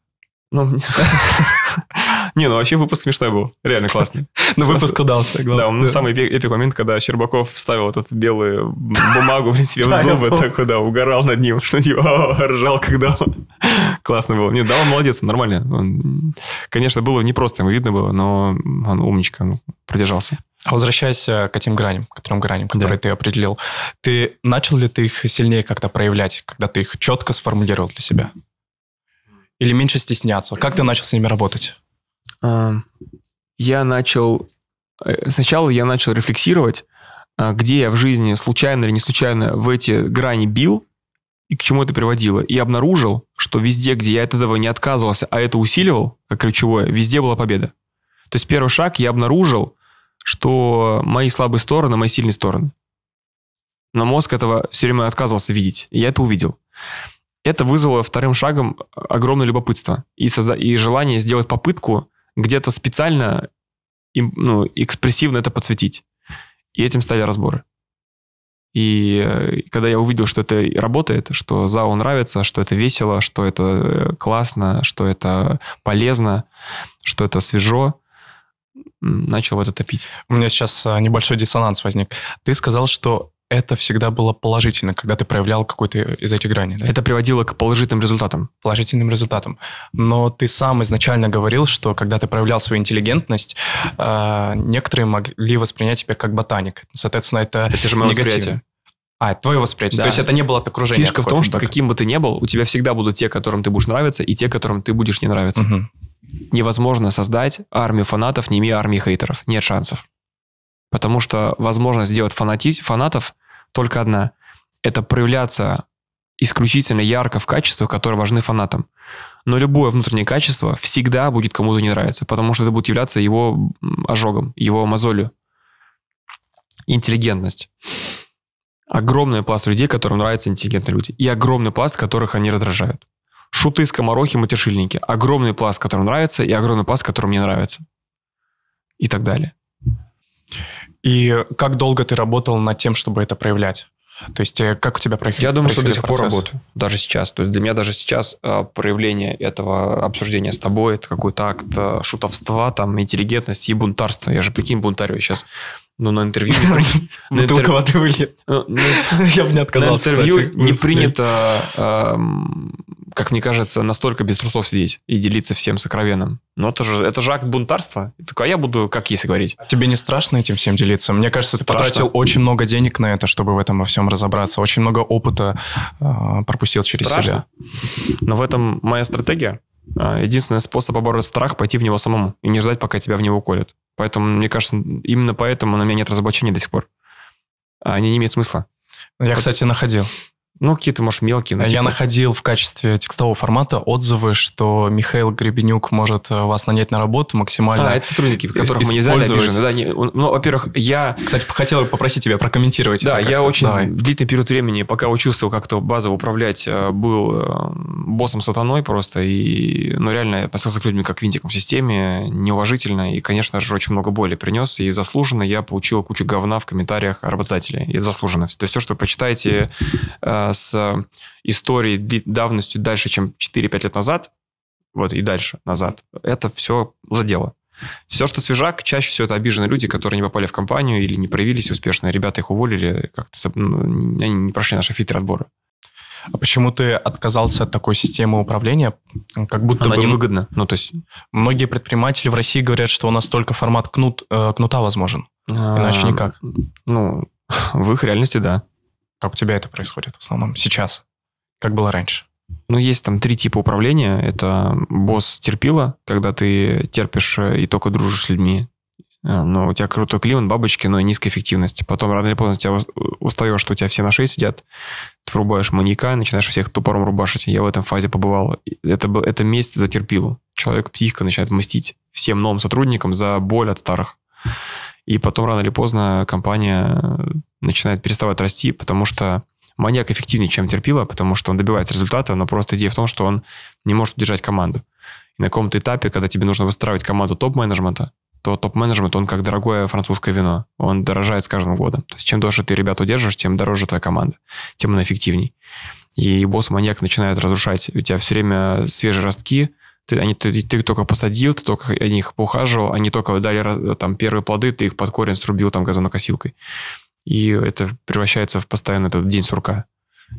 Ну, *laughs* *laughs* Не, ну вообще выпуск смешной был. Реально классный. *laughs* Ну, выпуск удался, Да, ну, самый эпик момент, когда Щербаков вставил эту белую *laughs* бумагу, в принципе, в зубы, такой, да, угорал над ним, *laughs* что типа, ржал, когда Классно было. Не, да, он молодец, нормально. Конечно, было непросто, ему видно было, но он умничка, ну, продержался. А возвращаясь к этим граням, к трем граням, которые да. ты определил, ты начал ли ты их сильнее как-то проявлять, когда ты их четко сформулировал для себя? Или меньше стесняться? Как ты начал с ними работать? Я начал... Э, сначала я начал рефлексировать, а, где я в жизни случайно или не случайно в эти грани бил, и к чему это приводило. И обнаружил, что везде, где я от этого не отказывался, а это усиливал, как ключевое, везде была победа. То есть первый шаг я обнаружил, что мои слабые стороны, мои сильные стороны. Но мозг этого все время отказывался видеть. И я это увидел. Это вызвало вторым шагом огромное любопытство и, созда... и желание сделать попытку где-то специально ну, экспрессивно это подсветить. И этим стали разборы. И э, когда я увидел, что это работает, что ЗАО нравится, что это весело, что это э, классно, что это полезно, что это свежо, начал это топить. У меня сейчас э, небольшой диссонанс возник. Ты сказал, что это всегда было положительно, когда ты проявлял какой-то из этих граней. Да? Это приводило к положительным результатам. Положительным результатам. Но ты сам изначально говорил, что когда ты проявлял свою интеллигентность, э, некоторые могли воспринять тебя как ботаник. Соответственно, это Это же мое негативно. восприятие. А, твое восприятие. Да. То есть это не было от окружения. Фишка в том, фидбэк. что каким бы ты ни был, у тебя всегда будут те, которым ты будешь нравиться, и те, которым ты будешь не нравиться. Угу. Невозможно создать армию фанатов, не имея армии хейтеров. Нет шансов. Потому что возможность сделать фанатить, фанатов только одна. Это проявляться исключительно ярко в качествах, которые важны фанатам. Но любое внутреннее качество всегда будет кому-то не нравиться, потому что это будет являться его ожогом, его мозолью. Интеллигентность. Огромный пласт людей, которым нравятся интеллигентные люди. И огромный пласт, которых они раздражают. Шуты, скоморохи, матершильники. Огромный пласт, которым нравится, и огромный пласт, которым не нравится. И так далее. И как долго ты работал над тем, чтобы это проявлять? То есть э, как у тебя происходит? Я думаю, что до сих процесс? пор работаю, даже сейчас. То есть для меня даже сейчас э, проявление этого обсуждения с тобой, это какой-то акт э, шутовства, там, интеллигентности и бунтарства. Я же, прикинь, бунтарю сейчас ну, на интервью... *laughs* Бутылковатый вылет. *laughs* Я бы не отказался, На интервью не принято, как мне кажется, настолько без трусов сидеть и делиться всем сокровенным. Но это же, это же акт бунтарства. А я буду как если говорить. Тебе не страшно этим всем делиться? Мне кажется, ты потратил очень много денег на это, чтобы в этом во всем разобраться. Очень много опыта а, пропустил через себя. Но в этом моя стратегия. А, единственный способ побороть страх – пойти в него самому и не ждать, пока тебя в него колят. Поэтому, мне кажется, именно поэтому на меня нет разоблачений до сих пор. Они не имеют смысла. Я, кстати, находил. Ну, какие-то, может, мелкие. Я типа... находил в качестве текстового формата отзывы, что Михаил Гребенюк может э, вас нанять на работу максимально. А, это сотрудники, которых мы не взяли обижены. Да, не, ну, во-первых, я... Кстати, хотел попросить тебя прокомментировать. Да, я очень Давай. длительный период времени, пока учился как-то базово управлять, э, был э, боссом сатаной просто. И, ну, реально относился к людям как к винтикам в системе, неуважительно. И, конечно же, очень много боли принес. И заслуженно я получил кучу говна в комментариях работодателей. И заслуженно. То есть все, что прочитаете с э, историей давностью дальше, чем 4-5 лет назад, вот и дальше, назад, это все задело. Все, что свежак, чаще всего это обиженные люди, которые не попали в компанию или не проявились успешно. Ребята их уволили, как-то ну, они не прошли наши фильтры отбора. А почему ты отказался от такой системы управления? Как будто Она бы... невыгодна. Ну, то есть... Многие предприниматели в России говорят, что у нас только формат кнут, э, кнута возможен. А, Иначе никак. Ну, *laughs* в их реальности, да. Как у тебя это происходит в основном сейчас? Как было раньше? Ну, есть там три типа управления. Это босс терпила, когда ты терпишь э, и только дружишь с людьми. Э, но у тебя крутой климат, бабочки, но и низкая эффективность. Потом рано или поздно тебя устаешь, что у тебя все на шее сидят. Ты врубаешь маньяка начинаешь всех тупором рубашить. Я в этом фазе побывал. Это, был, это месть за терпилу. Человек, психика начинает мстить всем новым сотрудникам за боль от старых. И потом рано или поздно компания начинает переставать расти, потому что маньяк эффективнее, чем терпила, потому что он добивается результата, но просто идея в том, что он не может удержать команду. И на каком-то этапе, когда тебе нужно выстраивать команду топ-менеджмента, то топ-менеджмент, он как дорогое французское вино. Он дорожает с каждым годом. То есть чем дольше ты ребят удержишь, тем дороже твоя команда, тем она эффективней. И босс-маньяк начинает разрушать. У тебя все время свежие ростки, ты, они, ты, ты только посадил, ты только о них поухаживал, они только дали там первые плоды, ты их под корень срубил там газонокосилкой. И это превращается в постоянно этот день сурка.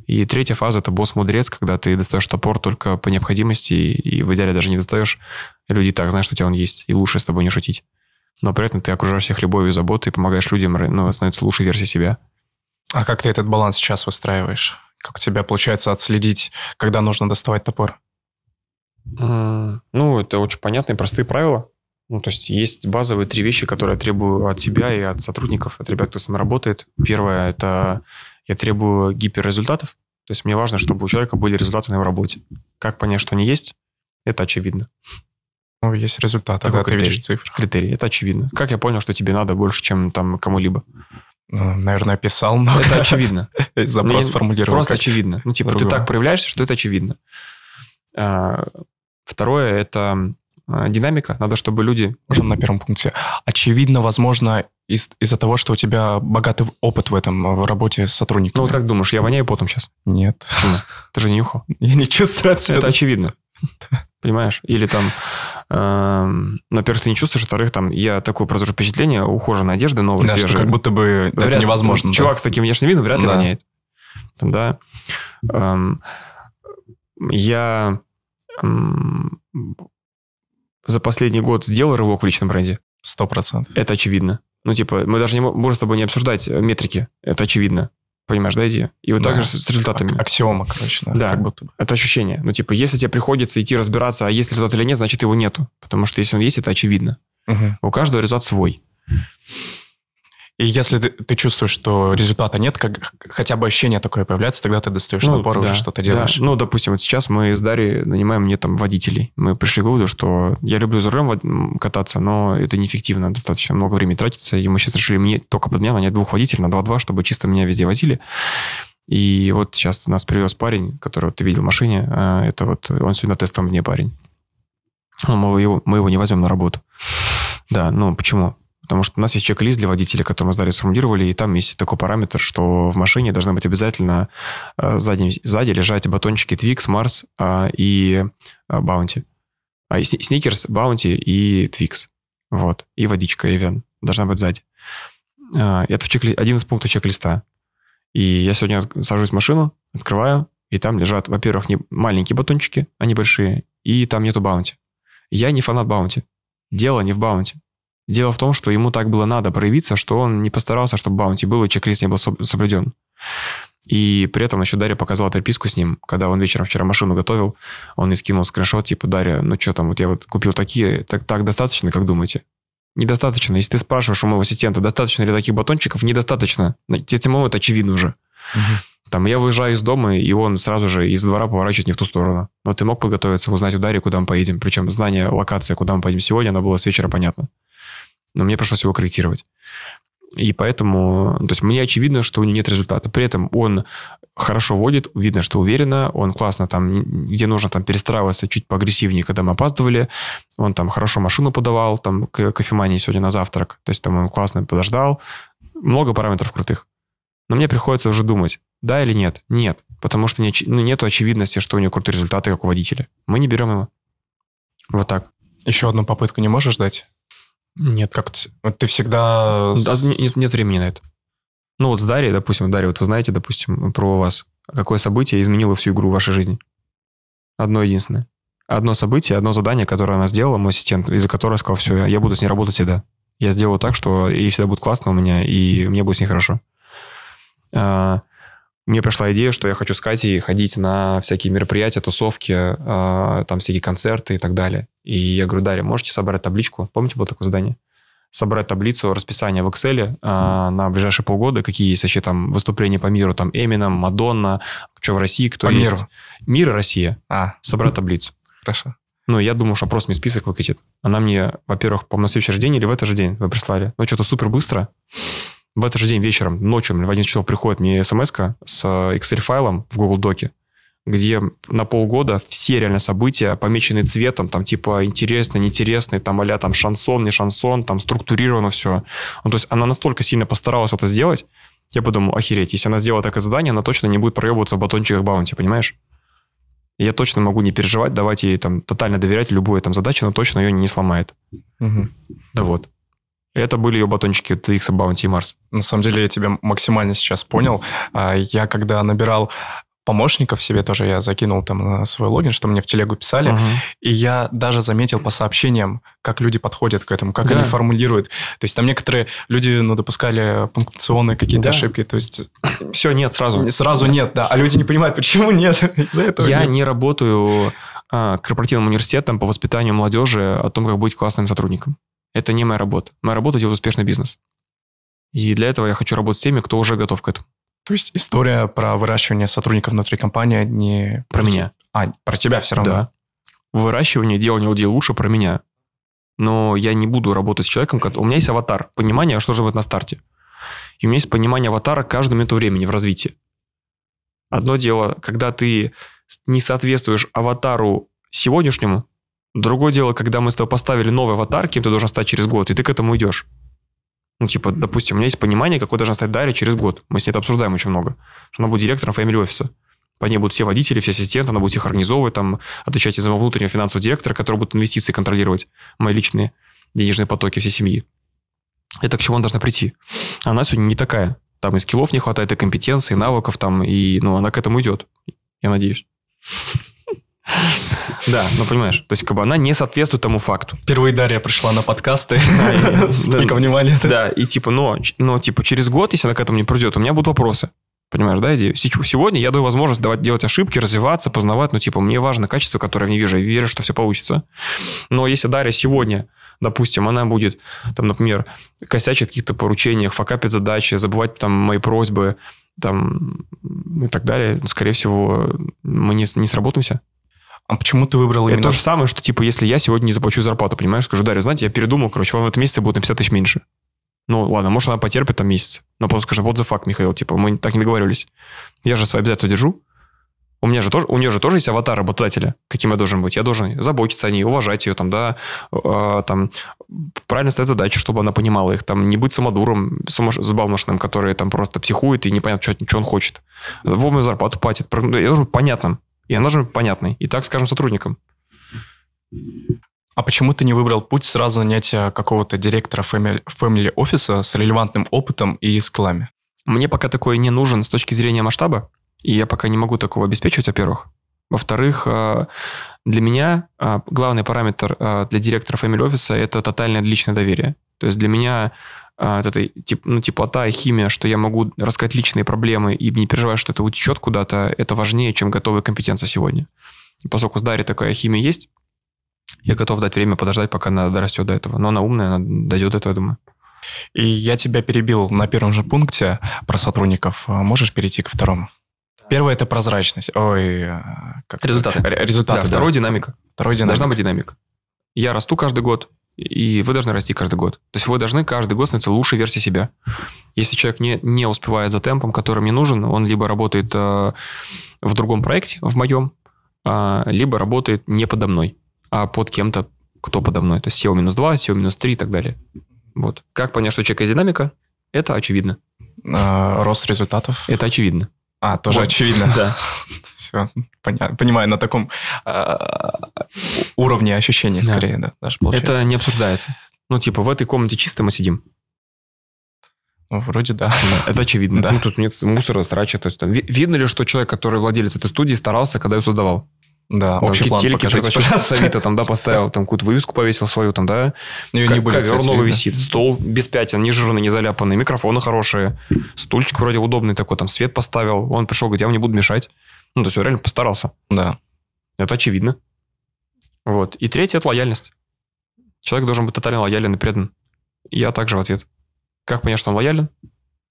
И третья фаза – это босс-мудрец, когда ты достаешь топор только по необходимости, и, и в идеале даже не достаешь. Люди так знают, что у тебя он есть, и лучше с тобой не шутить. Но при этом ты окружаешь всех любовью и заботой, и помогаешь людям ну, становиться лучшей версией себя. А как ты этот баланс сейчас выстраиваешь? Как у тебя получается отследить, когда нужно доставать топор? Ну, это очень понятные, простые правила. Ну, то есть есть базовые три вещи, которые я требую от себя и от сотрудников, от ребят, кто с нами работает. Первое – это я требую гиперрезультатов. То есть мне важно, чтобы у человека были результаты на его работе. Как понять, что они есть? Это очевидно. Ну, есть результаты, Такой критерий. ты видишь цифры. Критерий, это очевидно. Как я понял, что тебе надо больше, чем там кому-либо? Ну, наверное, писал много. Это очевидно. *laughs* Запрос формулировал. Просто очевидно. Ну, типа, ты так проявляешься, что это очевидно. А, второе – это а, динамика. Надо, чтобы люди... Можем на первом пункте. Очевидно, возможно, из- из-за того, что у тебя богатый опыт в этом, в работе с сотрудниками. Ну, вот как думаешь, я воняю потом сейчас? Нет. Ты же не нюхал? *laughs* Я не чувствую отсюда. Это очевидно. *laughs* Понимаешь? Или там, э, во-первых, ты не чувствуешь, во-вторых, там, я такое произвожу впечатление, ухоженная одежда новая, да, свежая. как будто бы вряд, это невозможно. Да. Чувак с таким внешним видом вряд ли да. воняет. Там, да. Эм, я эм, за последний год сделал рывок в личном бренде. Сто процентов. Это очевидно. Ну, типа, мы даже не можем с тобой не обсуждать метрики. Это очевидно. Понимаешь, да, идея? И вот да. так же с результатами. Аксиома, короче, да. да. Как будто бы. Это ощущение. Ну, типа, если тебе приходится идти разбираться, а есть результат или нет, значит, его нету. Потому что если он есть, это очевидно. Угу. У каждого результат свой. И если ты, ты чувствуешь, что результата нет, как, хотя бы ощущение такое появляется, тогда ты достаешь ну, набор да, уже что-то делаешь. Да. Ну, допустим, вот сейчас мы с Дарьей нанимаем мне там водителей. Мы пришли к выводу, что я люблю за рулем кататься, но это неэффективно, достаточно много времени тратится. И мы сейчас решили мне только под меня нанять двух водителей на 2-2, чтобы чисто меня везде возили. И вот сейчас нас привез парень, которого ты видел в машине. А, это вот он сегодня тестом мне парень. Мы его, мы его не возьмем на работу. Да, ну почему? Потому что у нас есть чек-лист для водителя, который мы с Дарьей сформулировали, и там есть такой параметр, что в машине должны быть обязательно э, сзади, сзади лежать батончики Twix, Mars а, и а, Bounty. А, и Сникерс, Bounty и Twix. Вот. И водичка Evian должна быть сзади. А, это в чек один из пунктов чек-листа. И я сегодня сажусь в машину, открываю, и там лежат, во-первых, не маленькие батончики, они большие, и там нету баунти. Я не фанат Bounty. Дело не в Bounty. Дело в том, что ему так было надо проявиться, что он не постарался, чтобы Bounty был и чек-лист не был соблюден. И при этом еще Дарья показала переписку с ним, когда он вечером вчера машину готовил, он мне скинул скриншот, типа, Дарья, ну что там, вот я вот купил такие, так, так достаточно, как думаете? Недостаточно. Если ты спрашиваешь у моего ассистента, достаточно ли таких батончиков, недостаточно. Тебе это очевидно уже. Угу. Там я выезжаю из дома, и он сразу же из двора поворачивает не в ту сторону. Но ты мог подготовиться, узнать у Дарьи, куда мы поедем. Причем знание локации, куда мы поедем сегодня, оно было с вечера понятно но мне пришлось его корректировать. И поэтому, то есть мне очевидно, что у него нет результата. При этом он хорошо водит, видно, что уверенно, он классно там, где нужно там перестраиваться чуть поагрессивнее, когда мы опаздывали, он там хорошо машину подавал, там к кофемании сегодня на завтрак, то есть там он классно подождал, много параметров крутых. Но мне приходится уже думать, да или нет? Нет, потому что не, ну, нет очевидности, что у него крутые результаты, как у водителя. Мы не берем его. Вот так. Еще одну попытку не можешь дать? Нет. Как вот ты всегда... Да, нет, нет времени на это. Ну вот с Дарьей, допустим, Дарья, вот вы знаете, допустим, про вас. Какое событие изменило всю игру в вашей жизни? Одно единственное. Одно событие, одно задание, которое она сделала, мой ассистент, из-за которого я сказал, все, я буду с ней работать всегда. Я сделаю так, что ей всегда будет классно у меня, и мне будет с ней хорошо. Мне пришла идея, что я хочу с Катей ходить на всякие мероприятия, тусовки, э, там всякие концерты и так далее. И я говорю, Дарья, можете собрать табличку? Помните, было такое задание? Собрать таблицу расписания в Excel э, на ближайшие полгода, какие есть вообще там выступления по миру, там Эмином, Мадонна, что в России, кто по есть. Миру. Мир и Россия. А. Собрать таблицу. Хорошо. Ну, я думаю, что просто мне список выкатит. Она мне, во-первых, по на следующий же день или в этот же день вы прислали. Ну, что-то супер быстро в этот же день вечером, ночью, в 11 часов приходит мне смс с Excel-файлом в Google Доке, где на полгода все реально события помечены цветом, там типа интересно, неинтересный, там а там шансон, не шансон, там структурировано все. Ну, то есть она настолько сильно постаралась это сделать, я подумал, охереть, если она сделала такое задание, она точно не будет проебываться в батончиках баунти, понимаешь? я точно могу не переживать, давать ей там тотально доверять любой там задаче, но точно ее не сломает. Угу. Да вот. Это были ее батончики TX, Bounty и Mars. На самом деле я тебя максимально сейчас понял. А, я когда набирал помощников себе тоже я закинул там на свой логин, что мне в телегу писали, uh-huh. и я даже заметил по сообщениям, как люди подходят к этому, как да. они формулируют. То есть там некоторые люди, ну, допускали пунктуационные какие-то да. ошибки, то есть... Все, нет, сразу. Сразу нет, да. А люди не понимают, почему нет *laughs* из-за этого. Я нет. не работаю а, корпоративным университетом по воспитанию молодежи о том, как быть классным сотрудником. Это не моя работа. Моя работа делать успешный бизнес. И для этого я хочу работать с теми, кто уже готов к этому. То есть история про выращивание сотрудников внутри компании не про, про меня. А, про тебя все равно. Да. Выращивание, делание людей лучше про меня. Но я не буду работать с человеком, который... У меня есть аватар, понимание, что же будет на старте. И у меня есть понимание аватара каждую минуту времени в развитии. Одно дело, когда ты не соответствуешь аватару сегодняшнему, другое дело, когда мы с тобой поставили новый аватар, кем ты должен стать через год, и ты к этому идешь. Ну, типа, допустим, у меня есть понимание, какой должна стать Дарья через год. Мы с ней это обсуждаем очень много. Что она будет директором Family офиса. По ней будут все водители, все ассистенты, она будет их организовывать, там, отвечать из моего внутреннего финансового директора, который будет инвестиции контролировать, мои личные денежные потоки всей семьи. Это к чему она должна прийти. Она сегодня не такая. Там и скиллов не хватает, и компетенций, и навыков, там, и, ну, она к этому идет. Я надеюсь. Да, ну понимаешь, то есть как бы она не соответствует тому факту. Впервые Дарья пришла на подкасты, *laughs* столько внимания. Да, и типа, но, но типа через год, если она к этому не придет, у меня будут вопросы. Понимаешь, да, идею? Сегодня я даю возможность давать, делать ошибки, развиваться, познавать. Ну, типа, мне важно качество, которое я не вижу. Я верю, что все получится. Но если Дарья сегодня, допустим, она будет, там, например, косячить в каких-то поручениях, факапить задачи, забывать там мои просьбы, там, и так далее, ну, скорее всего, мы не, не сработаемся. А почему ты выбрал именно... Это то же самое, что, типа, если я сегодня не заплачу зарплату, понимаешь, скажу, Дарья, знаете, я передумал, короче, вам в этом месяце будет на 50 тысяч меньше. Ну, ладно, может, она потерпит там месяц. Но просто скажет, вот за факт, Михаил, типа, мы так не договаривались. Я же свои обязательства держу. У меня же тоже, у нее же тоже есть аватар работодателя, каким я должен быть. Я должен заботиться о ней, уважать ее, там, да, э, там, правильно ставить задачи, чтобы она понимала их, там, не быть самодуром, сумаш... забалмошным, который там просто психует и непонятно, что, что он хочет. Вовремя зарплату платит. Я должен быть понятным. И она должна быть понятной. И так, скажем, сотрудникам. А почему ты не выбрал путь сразу нанятия какого-то директора family офиса с релевантным опытом и скиллами? Мне пока такое не нужен с точки зрения масштаба, и я пока не могу такого обеспечивать, во-первых. Во-вторых, э, для меня э, главный параметр э, для директора family офиса – это тотальное личное доверие. То есть для меня это тип, ну, теплота и химия, что я могу рассказать личные проблемы и не переживать, что это утечет куда-то, это важнее, чем готовые компетенции сегодня. И поскольку с Дарьей такая химия есть, я готов дать время подождать, пока она дорастет до этого. Но она умная, она дойдет до этого, я думаю. И я тебя перебил на первом же пункте про сотрудников. Можешь перейти ко второму? Первое – это прозрачность. Ой, как результаты. Результаты, да. Второе – динамика. Второе – динамика. Должна быть динамика. Я расту каждый год, и вы должны расти каждый год. То есть вы должны каждый год становиться лучшей версией себя. Если человек не, не успевает за темпом, который мне нужен, он либо работает э, в другом проекте, в моем, э, либо работает не подо мной а под кем-то, кто подо мной. То есть SEO минус 2, SEO минус 3 и так далее. Вот. Как понять, что у человека есть динамика? Это очевидно. А, рост результатов? Это очевидно. А, тоже вот. очевидно. *laughs* Да. *laughs* Все, понимаю, на таком э, уровне ощущения скорее, да. да, даже получается. Это не обсуждается. Ну, типа, в этой комнате чисто мы сидим. Ну, вроде да. да это очевидно. *laughs* Да. Ну, тут нет мусора, срача. То есть, там, видно ли, что человек, который владелец этой студии, старался, когда ее создавал? Да, общий план телеки покажите, пожалуйста. Авито, там, да, поставил, там, какую-то вывеску повесил свою, там, да. Ее не были, Ковер новый висит, стол без пятен, не жирный, не заляпанный, микрофоны хорошие, стульчик вроде удобный такой, там, свет поставил. Он пришел, говорит, я вам не буду мешать. Ну, то есть, он реально постарался. Да. Это очевидно. Вот. И третье – это лояльность. Человек должен быть тотально лоялен и предан. Я также в ответ. Как понять, что он лоялен?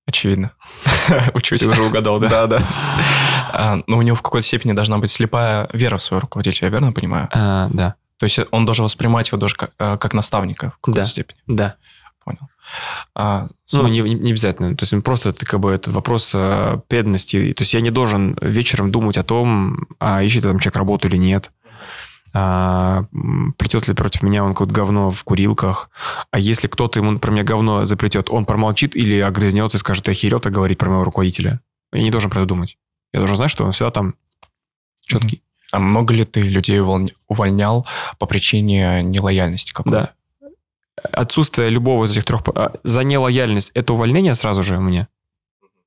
Очевидно. *laughs* Учусь. Ты уже угадал, да? Да, да. А, но у него в какой-то степени должна быть слепая вера в своего руководителя, я верно понимаю? А, да. То есть он должен воспринимать его даже как, э, как наставника в какой-то да. степени? Да. Понял. А, ну, не, не обязательно. То есть просто это, как бы, это вопрос э, преданности. То есть я не должен вечером думать о том, а ищет там человек работу или нет а, придет ли против меня он какое-то говно в курилках, а если кто-то ему про меня говно заплетет, он промолчит или огрызнется и скажет, ты охерел так говорить про моего руководителя. Я не должен про это думать. Я должен знать, что он всегда там четкий. А много ли ты людей увольнял по причине нелояльности какой-то? Да. Отсутствие любого из этих трех... А, за нелояльность это увольнение сразу же у меня.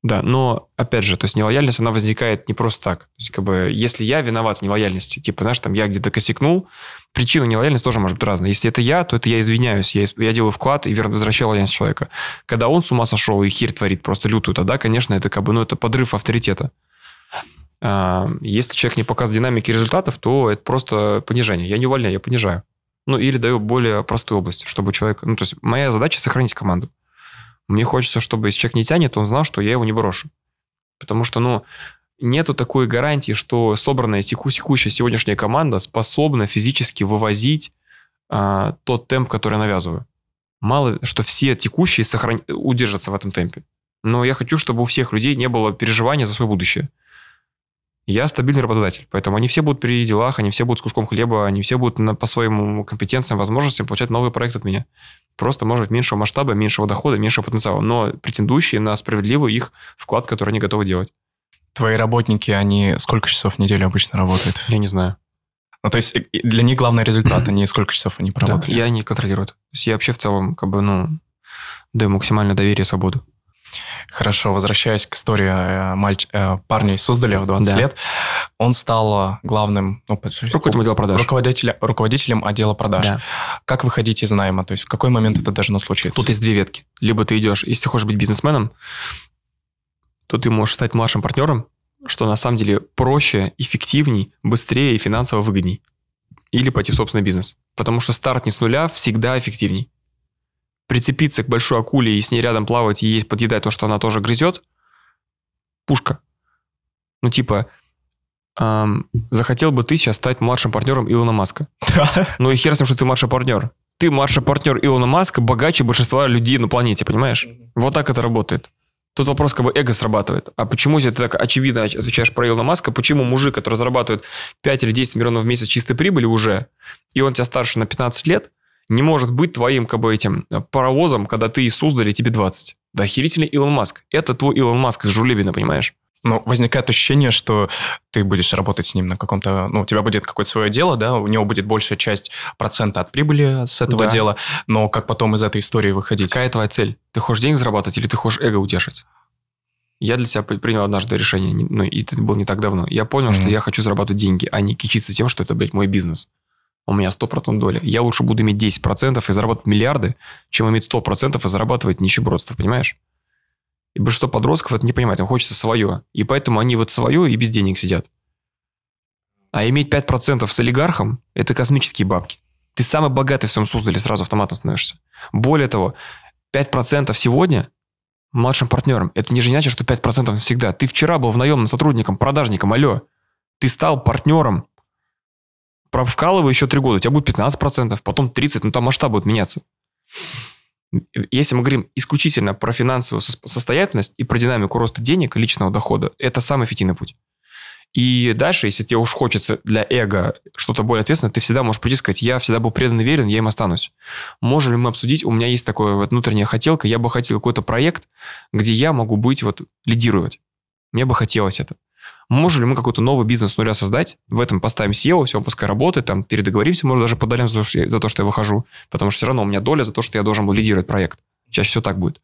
Да, но, опять же, то есть нелояльность, она возникает не просто так. То есть, как бы, если я виноват в нелояльности, типа, знаешь, там, я где-то косякнул, причина нелояльности тоже может быть разная. Если это я, то это я извиняюсь, я, я делаю вклад и возвращаю лояльность человека. Когда он с ума сошел и херь творит просто лютую, тогда, конечно, это как бы, ну, это подрыв авторитета. А, если человек не показывает динамики результатов, то это просто понижение. Я не увольняю, я понижаю. Ну, или даю более простую область, чтобы человек... Ну, то есть моя задача сохранить команду. Мне хочется, чтобы если человек не тянет, он знал, что я его не брошу. Потому что, ну, нету такой гарантии, что собранная теку текущая сегодняшняя команда способна физически вывозить а, тот темп, который я навязываю. Мало, что все текущие сохран... удержатся в этом темпе. Но я хочу, чтобы у всех людей не было переживания за свое будущее. Я стабильный работодатель, поэтому они все будут при делах, они все будут с куском хлеба, они все будут на, по своим компетенциям, возможностям получать новый проект от меня. Просто, может, меньшего масштаба, меньшего дохода, меньшего потенциала, но претендующие на справедливый их вклад, который они готовы делать. Твои работники, они сколько часов в неделю обычно работают? Я не знаю. Ну, то есть для них главный результат, они сколько часов они проработали? Да, я не контролирую. То есть я вообще в целом, как бы, ну, даю максимальное доверие и свободу. Хорошо, возвращаясь к истории э, мальч... Э, парня из Суздаля в 20 да. лет, он стал главным... Ну, руководителем отдела продаж. Руководителя, руководителем отдела продаж. Да. Как выходить из найма? То есть в какой момент это должно случиться? Тут есть две ветки. Либо ты идешь, если ты хочешь быть бизнесменом, то ты можешь стать младшим партнером, что на самом деле проще, эффективней, быстрее и финансово выгодней. Или пойти в собственный бизнес. Потому что старт не с нуля всегда эффективней прицепиться к большой акуле и с ней рядом плавать и есть, подъедать то, что она тоже грызет, пушка. Ну, типа, эм, захотел бы ты сейчас стать младшим партнером Илона Маска. Ну и хер с ним, что ты младший партнер. Ты младший партнер Илона Маска богаче большинства людей на планете, понимаешь? Вот так это работает. Тут вопрос, как бы эго срабатывает. А почему, если ты так очевидно отвечаешь про Илона Маска, почему мужик, который зарабатывает 5 или 10 миллионов в месяц чистой прибыли уже, и он тебя старше на 15 лет, не может быть твоим как бы этим э, паровозом, когда ты из Суздали, тебе 20. Да охерительный Илон Маск. Это твой Илон Маск из Жулебина, понимаешь? Ну, возникает ощущение, что ты будешь работать с ним на каком-то... Ну, у тебя будет какое-то свое дело, да, у него будет большая часть процента от прибыли с этого да. дела, но как потом из этой истории выходить? Какая твоя цель? Ты хочешь денег заработать или ты хочешь эго утешить? Я для себя принял однажды решение, ну, и это было не так давно. Я понял, mm-hmm. что я хочу зарабатывать деньги, а не кичиться тем, что это, блядь, мой бизнес у меня 100% доля. Я лучше буду иметь 10% и заработать миллиарды, чем иметь 100% и зарабатывать нищебродство, понимаешь? И большинство подростков это не понимает, им хочется свое. И поэтому они вот свое и без денег сидят. А иметь 5% с олигархом – это космические бабки. Ты самый богатый в своем Суздале сразу автоматом становишься. Более того, 5% сегодня младшим партнером. Это не значит, что 5% навсегда. Ты вчера был в наемным сотрудником, продажником, алло. Ты стал партнером вкалывай еще три года, у тебя будет 15%, потом 30%, ну там масштаб будет меняться. Если мы говорим исключительно про финансовую состоятельность и про динамику роста денег, личного дохода, это самый эффективный путь. И дальше, если тебе уж хочется для эго что-то более ответственное, ты всегда можешь прийти и сказать, я всегда был предан и верен, я им останусь. Можем ли мы обсудить, у меня есть такая вот внутренняя хотелка, я бы хотел какой-то проект, где я могу быть, вот, лидировать. Мне бы хотелось это. Можем ли мы какой-то новый бизнес с нуля создать? В этом поставим SEO, все, пускай работает, там передоговоримся, может, даже подалим за, за то, что я выхожу, потому что все равно у меня доля за то, что я должен был лидировать проект. Чаще всего так будет.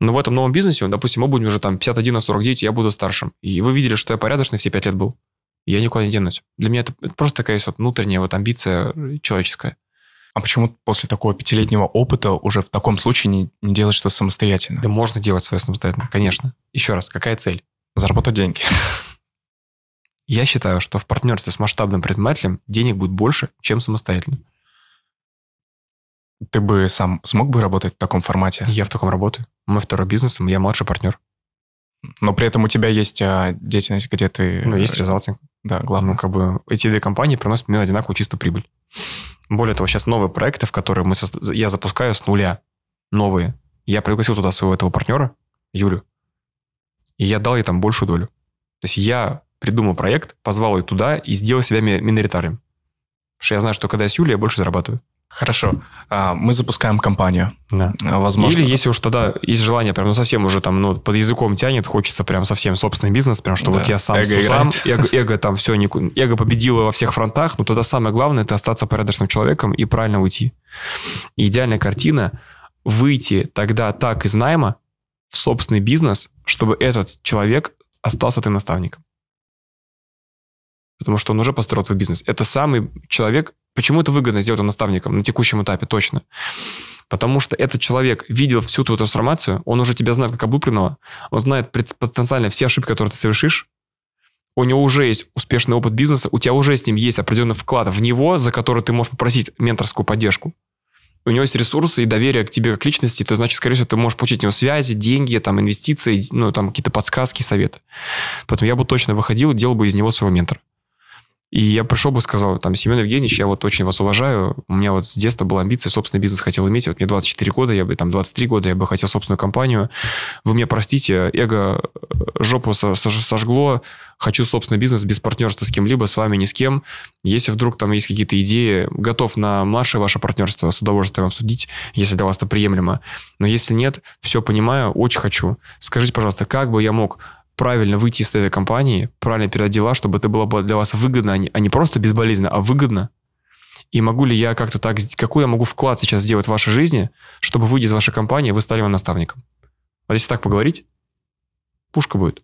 Но в этом новом бизнесе, допустим, мы будем уже там 51 на 49, я буду старшим. И вы видели, что я порядочный все 5 лет был. Я никуда не денусь. Для меня это, просто такая вот внутренняя вот амбиция человеческая. А почему после такого пятилетнего опыта уже в таком случае не, не делать что самостоятельно? Да можно делать свое самостоятельно, конечно. Еще раз, какая цель? Заработать деньги. Я считаю, что в партнерстве с масштабным предпринимателем денег будет больше, чем самостоятельно. Ты бы сам смог бы работать в таком формате? Я в таком работаю. Мой второй бизнес, я младший партнер. Но при этом у тебя есть а, деятельность, где ты... Ну, есть результаты. Да, главное. Ну, как бы эти две компании приносят мне одинаковую чистую прибыль. Более того, сейчас новые проекты, в которые мы со... я запускаю с нуля. Новые. Я пригласил туда своего этого партнера, Юлю, и я дал ей там большую долю. То есть я придумал проект, позвал ее туда и сделал себя миноритарным. Потому что я знаю, что когда я с Юлей, я больше зарабатываю. Хорошо. А, мы запускаем компанию. Да. А, возможно. Или если уж тогда есть желание, прям, ну, совсем уже там, ну, под языком тянет, хочется прям совсем собственный бизнес, прям, что да. вот я сам эго сам, эго, эго там все, не, эго победило во всех фронтах, но тогда самое главное, это остаться порядочным человеком и правильно уйти. И идеальная картина – выйти тогда так из найма в собственный бизнес, чтобы этот человек остался твоим наставником потому что он уже построил твой бизнес. Это самый человек... Почему это выгодно сделать наставником на текущем этапе точно? Потому что этот человек видел всю твою трансформацию, он уже тебя знает как облупленного, он знает потенциально все ошибки, которые ты совершишь, у него уже есть успешный опыт бизнеса, у тебя уже с ним есть определенный вклад в него, за который ты можешь попросить менторскую поддержку. У него есть ресурсы и доверие к тебе как личности, то значит, скорее всего, ты можешь получить у него связи, деньги, там, инвестиции, ну, там, какие-то подсказки, советы. Поэтому я бы точно выходил и делал бы из него своего ментора. И я пришел бы сказал, там, Семен Евгеньевич, я вот очень вас уважаю, у меня вот с детства была амбиция, собственный бизнес хотел иметь, вот мне 24 года, я бы там 23 года, я бы хотел собственную компанию, вы мне простите, эго э, жопу сожгло, хочу собственный бизнес без партнерства с кем-либо, с вами ни с кем. Если вдруг там есть какие-то идеи, готов на младшее ваше партнерство с удовольствием обсудить, если для вас это приемлемо. Но если нет, все понимаю, очень хочу. Скажите, пожалуйста, как бы я мог правильно выйти из этой компании, правильно передать дела, чтобы это было для вас выгодно, а не, а не просто безболезненно, а выгодно. И могу ли я как-то так, какой я могу вклад сейчас сделать в вашей жизни, чтобы выйти из вашей компании, вы стали моим наставником? Вот если так поговорить, пушка будет.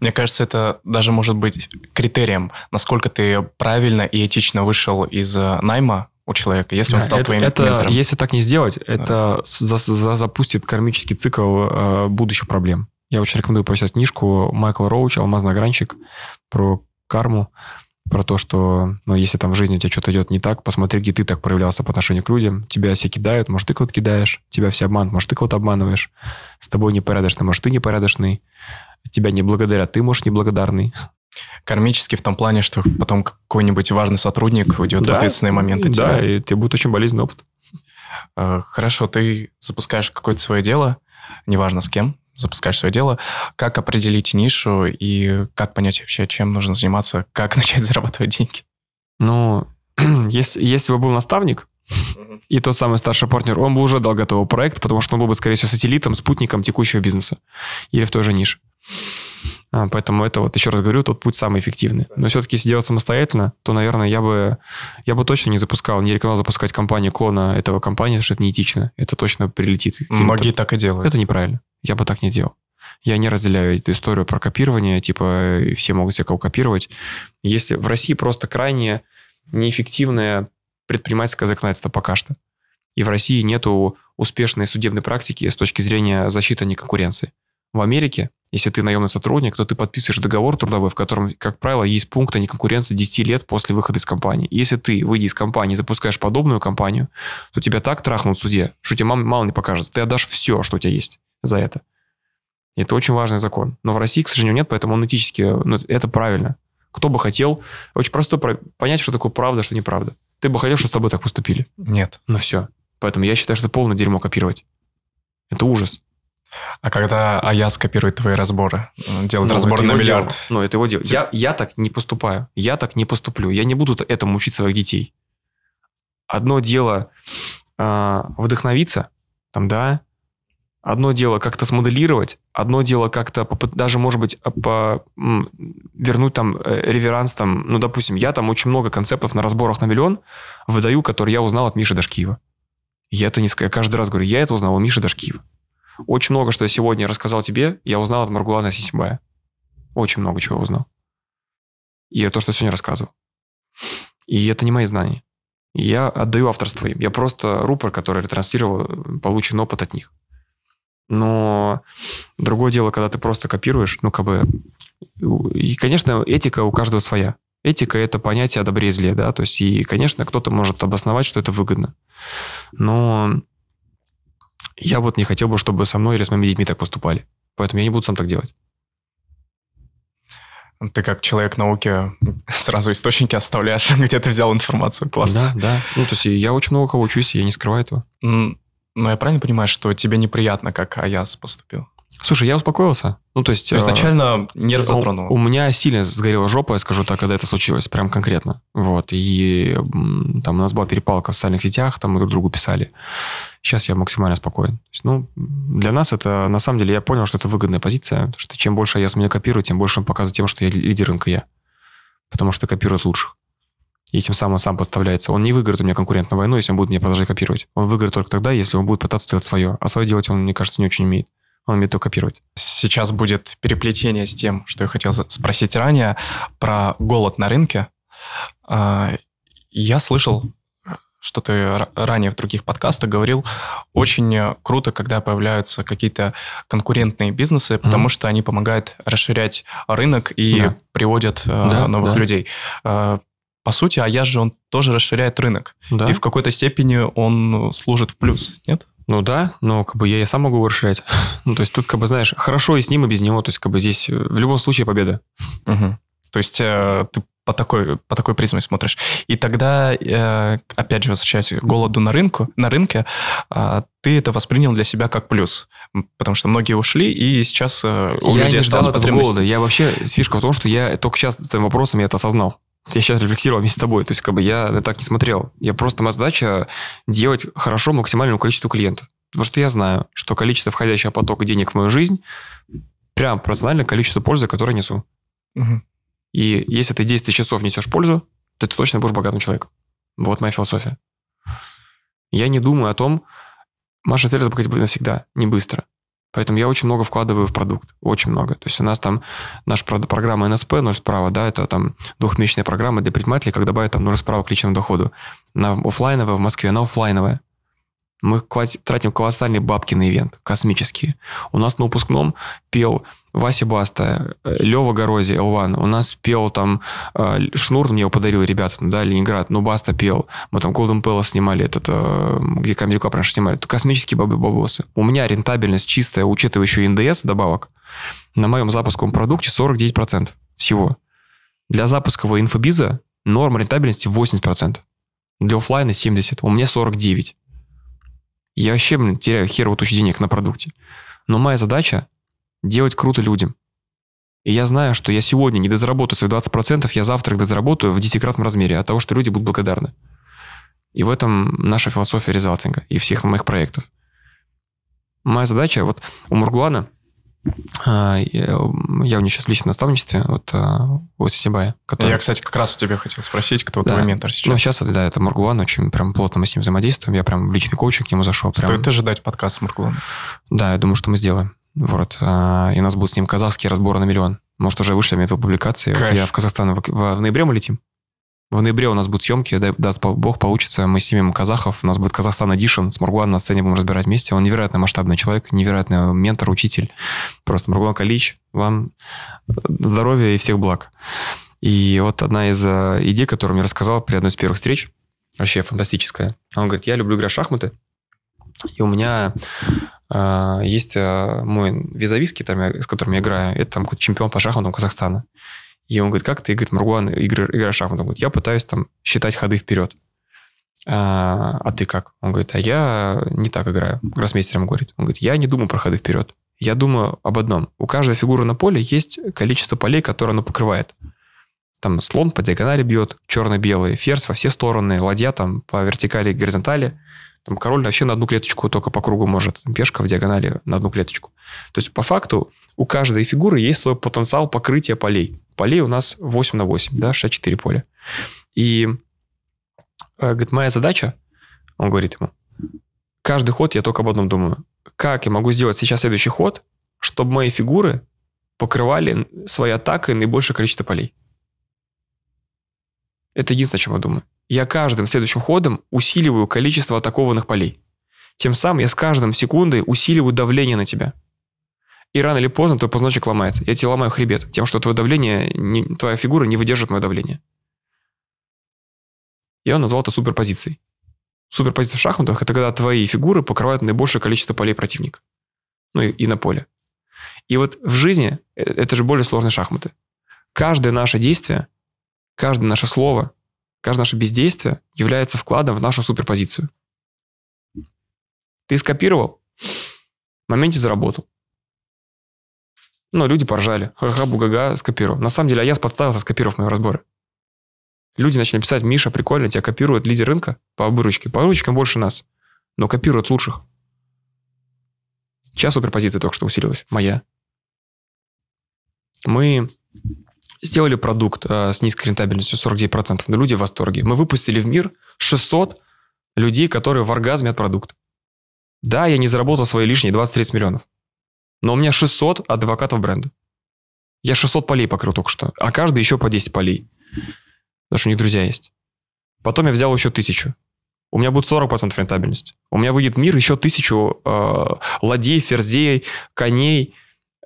Мне кажется, это даже может быть критерием, насколько ты правильно и этично вышел из э, найма у человека, если он стал это, твоим это, ментором. Если так не сделать, это да. за, за, запустит кармический цикл э, будущих проблем. Я очень рекомендую прочитать книжку Майкла Роуча «Алмазный огранчик» про карму, про то, что ну, если там в жизни у тебя что-то идет не так, посмотри, где ты так проявлялся по отношению к людям. Тебя все кидают, может, ты кого-то кидаешь. Тебя все обманывают, может, ты кого-то обманываешь. С тобой непорядочный, может, ты непорядочный. Тебя не благодарят, ты, может, неблагодарный. Кармически в том плане, что потом какой-нибудь важный сотрудник уйдет да, в ответственные моменты. Да, тебя. и тебе будет очень болезненный опыт. Э, хорошо, ты запускаешь какое-то свое дело, неважно с кем, запускаешь свое дело, как определить нишу и как понять вообще, чем нужно заниматься, как *laughs* начать зарабатывать деньги? Ну, *clears throat* если, если бы был наставник, и тот самый старший партнер, он бы уже дал готовый проект, потому что он был бы, скорее всего, сателлитом, спутником текущего бизнеса или в той же нише. А, поэтому это вот, еще раз говорю, тот путь самый эффективный. Но все-таки, если делать самостоятельно, то, наверное, я бы, я бы точно не запускал, не рекомендовал запускать компанию клона этого компании, потому что это неэтично. Это точно прилетит. Многие так и делают. Это неправильно. Я бы так не делал. Я не разделяю эту историю про копирование, типа все могут себе кого копировать. Если в России просто крайне неэффективное предпринимательское законодательство пока что. И в России нету успешной судебной практики с точки зрения защиты неконкуренции. В Америке, если ты наемный сотрудник, то ты подписываешь договор трудовой, в котором, как правило, есть пункт о неконкуренции 10 лет после выхода из компании. Если ты, выйдя из компании, запускаешь подобную компанию, то тебя так трахнут в суде, что тебе мало не покажется. Ты отдашь все, что у тебя есть за это. И это очень важный закон. Но в России, к сожалению, нет, поэтому он этически, ну, это правильно. Кто бы хотел, очень просто понять, что такое правда, что неправда. Ты бы хотел, чтобы с тобой так поступили? Нет. Ну все. Поэтому я считаю, что это полное дерьмо копировать. Это ужас. А когда Аяс копирует твои разборы, делает ну, разбор на миллиард? Дело. Ну, это его дело. Я, я так не поступаю. Я так не поступлю. Я не буду этому учить своих детей. Одно дело э, вдохновиться, там, да, Одно дело как-то смоделировать, одно дело как-то даже, может быть, а, по, вернуть там э, реверанс, там, ну, допустим, я там очень много концептов на разборах на миллион выдаю, которые я узнал от Миши Дашкиева. Я это не я каждый раз говорю, я это узнал у Миши Дашкиева. Очень много, что я сегодня рассказал тебе, я узнал от Маргулана Сисимбая. Очень много чего узнал. И то, что сегодня рассказывал. И это не мои знания. Я отдаю авторство им. Я просто рупор, который ретранслировал полученный опыт от них. Но другое дело, когда ты просто копируешь, ну, как бы... И, конечно, этика у каждого своя. Этика – это понятие о добре и зле, да, то есть, и, конечно, кто-то может обосновать, что это выгодно. Но я вот не хотел бы, чтобы со мной или с моими детьми так поступали. Поэтому я не буду сам так делать. Ты как человек науки *laughs* сразу источники оставляешь, *laughs* где ты взял информацию. Классно. Да, да. Ну, то есть я очень много кого учусь, я не скрываю этого. Но я правильно понимаю, что тебе неприятно, как Аяс поступил? Слушай, я успокоился. Ну, то есть... Изначально э, нерв затронул. У, у меня сильно сгорела жопа, я скажу так, когда это случилось, прям конкретно. Вот. И там у нас была перепалка в социальных сетях, там мы друг другу писали. Сейчас я максимально спокоен. Есть, ну, для нас это, на самом деле, я понял, что это выгодная позиция, что чем больше я с меня копирую, тем больше он показывает тем, что я лидер рынка я. Потому что копирует лучших и тем самым сам подставляется. Он не выиграет у меня конкурентную войну, если он будет меня продолжать копировать. Он выиграет только тогда, если он будет пытаться делать свое. А свое делать он, мне кажется, не очень умеет. Он умеет только копировать. Сейчас будет переплетение с тем, что я хотел спросить ранее, про голод на рынке. А, я слышал, что ты ранее в других подкастах говорил, очень круто, когда появляются какие-то конкурентные бизнесы, потому mm-hmm. что они помогают расширять рынок и да. приводят э, да, новых да. людей. А, по сути, Аяс же он тоже расширяет рынок. Да. И в какой-то степени он служит в плюс, нет? Ну да, но как бы я и сам могу расширять. *laughs* ну, то есть тут, как бы, знаешь, хорошо и с ним, и без него. То есть, как бы здесь э, в любом случае победа. Угу. То есть э, ты по такой, по такой призме смотришь. И тогда, э, опять же, возвращаясь к голоду на, рынку, на рынке, э, ты это воспринял для себя как плюс. Потому что многие ушли, и сейчас э, у я людей не ждал этого голода. Я вообще... Фишка в том, что я только сейчас с твоим вопросом я это осознал. Я сейчас рефлексировал вместе с тобой. То есть, как бы я так не смотрел. Я просто... Моя задача делать хорошо максимальному количеству клиентов. Потому что я знаю, что количество входящего потока денег в мою жизнь прям пропорционально количеству пользы, которое несу. Угу. И если ты 10 часов несешь пользу, то ты точно будешь богатым человеком. Вот моя философия. Я не думаю о том, Маша цель забогатеть будет навсегда, не быстро. Поэтому я очень много вкладываю в продукт, очень много. То есть у нас там наша программа НСП, ноль справа, да, это там двухмесячная программа для предпринимателей, как добавить там ноль справа к личному доходу. На офлайновая в Москве, на офлайновая. Мы тратим колоссальные бабки на ивент, космические. У нас на выпускном пел Вася Баста, э, Лева Горози, L1. У нас пел там э, Шнур, мне его подарил ребята, да, Ленинград, но Баста пел. Мы там Golden Palace снимали, этот, э, где Comedy Club раньше снимали. Космические бабы бабосы. У меня рентабельность чистая, учитывая еще НДС добавок, на моем запусковом продукте 49% всего. Для запускового инфобиза норма рентабельности 80%. Для офлайна 70%. У меня 49%. Я вообще, блин, теряю херово тучу денег на продукте. Но моя задача делать круто людям. И я знаю, что я сегодня не дозаработаю свои 20%, я завтра их дозаработаю в десятикратном размере от того, что люди будут благодарны. И в этом наша философия резалтинга и всех моих проектов. Моя задача, вот у Мурглана, а, я у него сейчас в личном наставничестве, вот а, у Сисибая. Который... Я, кстати, как раз у тебя хотел спросить, кто да. твой ментор сейчас. Ну, сейчас, да, это Мургулан, очень прям плотно мы с ним взаимодействуем. Я прям в личный коучинг к нему зашел. Прям... Стоит ожидать подкаст с Мургуланом? Да, я думаю, что мы сделаем. Вот. А, и у нас будет с ним казахские разборы на миллион. Может, уже вышли эту публикации. Вот я в Казахстан в, в, ноябре мы летим. В ноябре у нас будут съемки, дай, даст Бог, получится. Мы снимем казахов. У нас будет Казахстан Эдишн. С Маргуан на сцене будем разбирать вместе. Он невероятно масштабный человек, невероятный ментор, учитель. Просто Маргуан Калич, вам здоровья и всех благ. И вот одна из э, идей, которую мне рассказал при одной из первых встреч, вообще фантастическая. Он говорит, я люблю играть в шахматы, и у меня есть э, мой визависки, там, с которым я играю, это там чемпион по шахматам Казахстана. И он говорит, как ты, говорит, Маргуан, игр, играешь шахматы? Он говорит, я пытаюсь там считать ходы вперед. А, а ты как? Он говорит, а я не так играю. Гроссмейстером говорит. Он говорит, я не думаю про ходы вперед. Я думаю об одном. У каждой фигуры на поле есть количество полей, которые оно покрывает. Там слон по диагонали бьет, черно-белый, ферзь во все стороны, ладья там по вертикали и горизонтали. Там король вообще на одну клеточку только по кругу может, пешка в диагонали на одну клеточку. То есть, по факту, у каждой фигуры есть свой потенциал покрытия полей. Полей у нас 8 на 8, да, 64 поля. И, э, говорит, моя задача, он говорит ему, каждый ход я только об одном думаю. Как я могу сделать сейчас следующий ход, чтобы мои фигуры покрывали своей атакой наибольшее количество полей? Это единственное, о чем я думаю. Я каждым следующим ходом усиливаю количество атакованных полей. Тем самым я с каждым секундой усиливаю давление на тебя. И рано или поздно твой позвоночник ломается. Я тебе ломаю хребет тем, что твое давление, не, твоя фигура не выдержит мое давление. Я назвал это суперпозицией. Суперпозиция в шахматах – это когда твои фигуры покрывают наибольшее количество полей противника. Ну и, и на поле. И вот в жизни э, это же более сложные шахматы. Каждое наше действие, каждое наше слово, каждое наше бездействие является вкладом в нашу суперпозицию. Ты скопировал, в моменте заработал. Ну, люди поржали. Ха-ха, бугага, скопировал. На самом деле, а я подставился, скопировав мои разборы. Люди начали писать, Миша, прикольно, тебя копирует лидер рынка по выручке. По выручкам больше нас, но копируют лучших. Сейчас суперпозиция только что усилилась, моя. Мы сделали продукт э, с низкой рентабельностью 49%, но люди в восторге. Мы выпустили в мир 600 людей, которые в оргазме от продукта. Да, я не заработал свои лишние 20-30 миллионов. Но у меня 600 адвокатов бренда. Я 600 полей покрыл только что, а каждый еще по 10 полей. Потому что у них друзья есть. Потом я взял еще тысячу. У меня будет 40% рентабельность. У меня выйдет в мир еще тысячу э, ладей, ферзей, коней,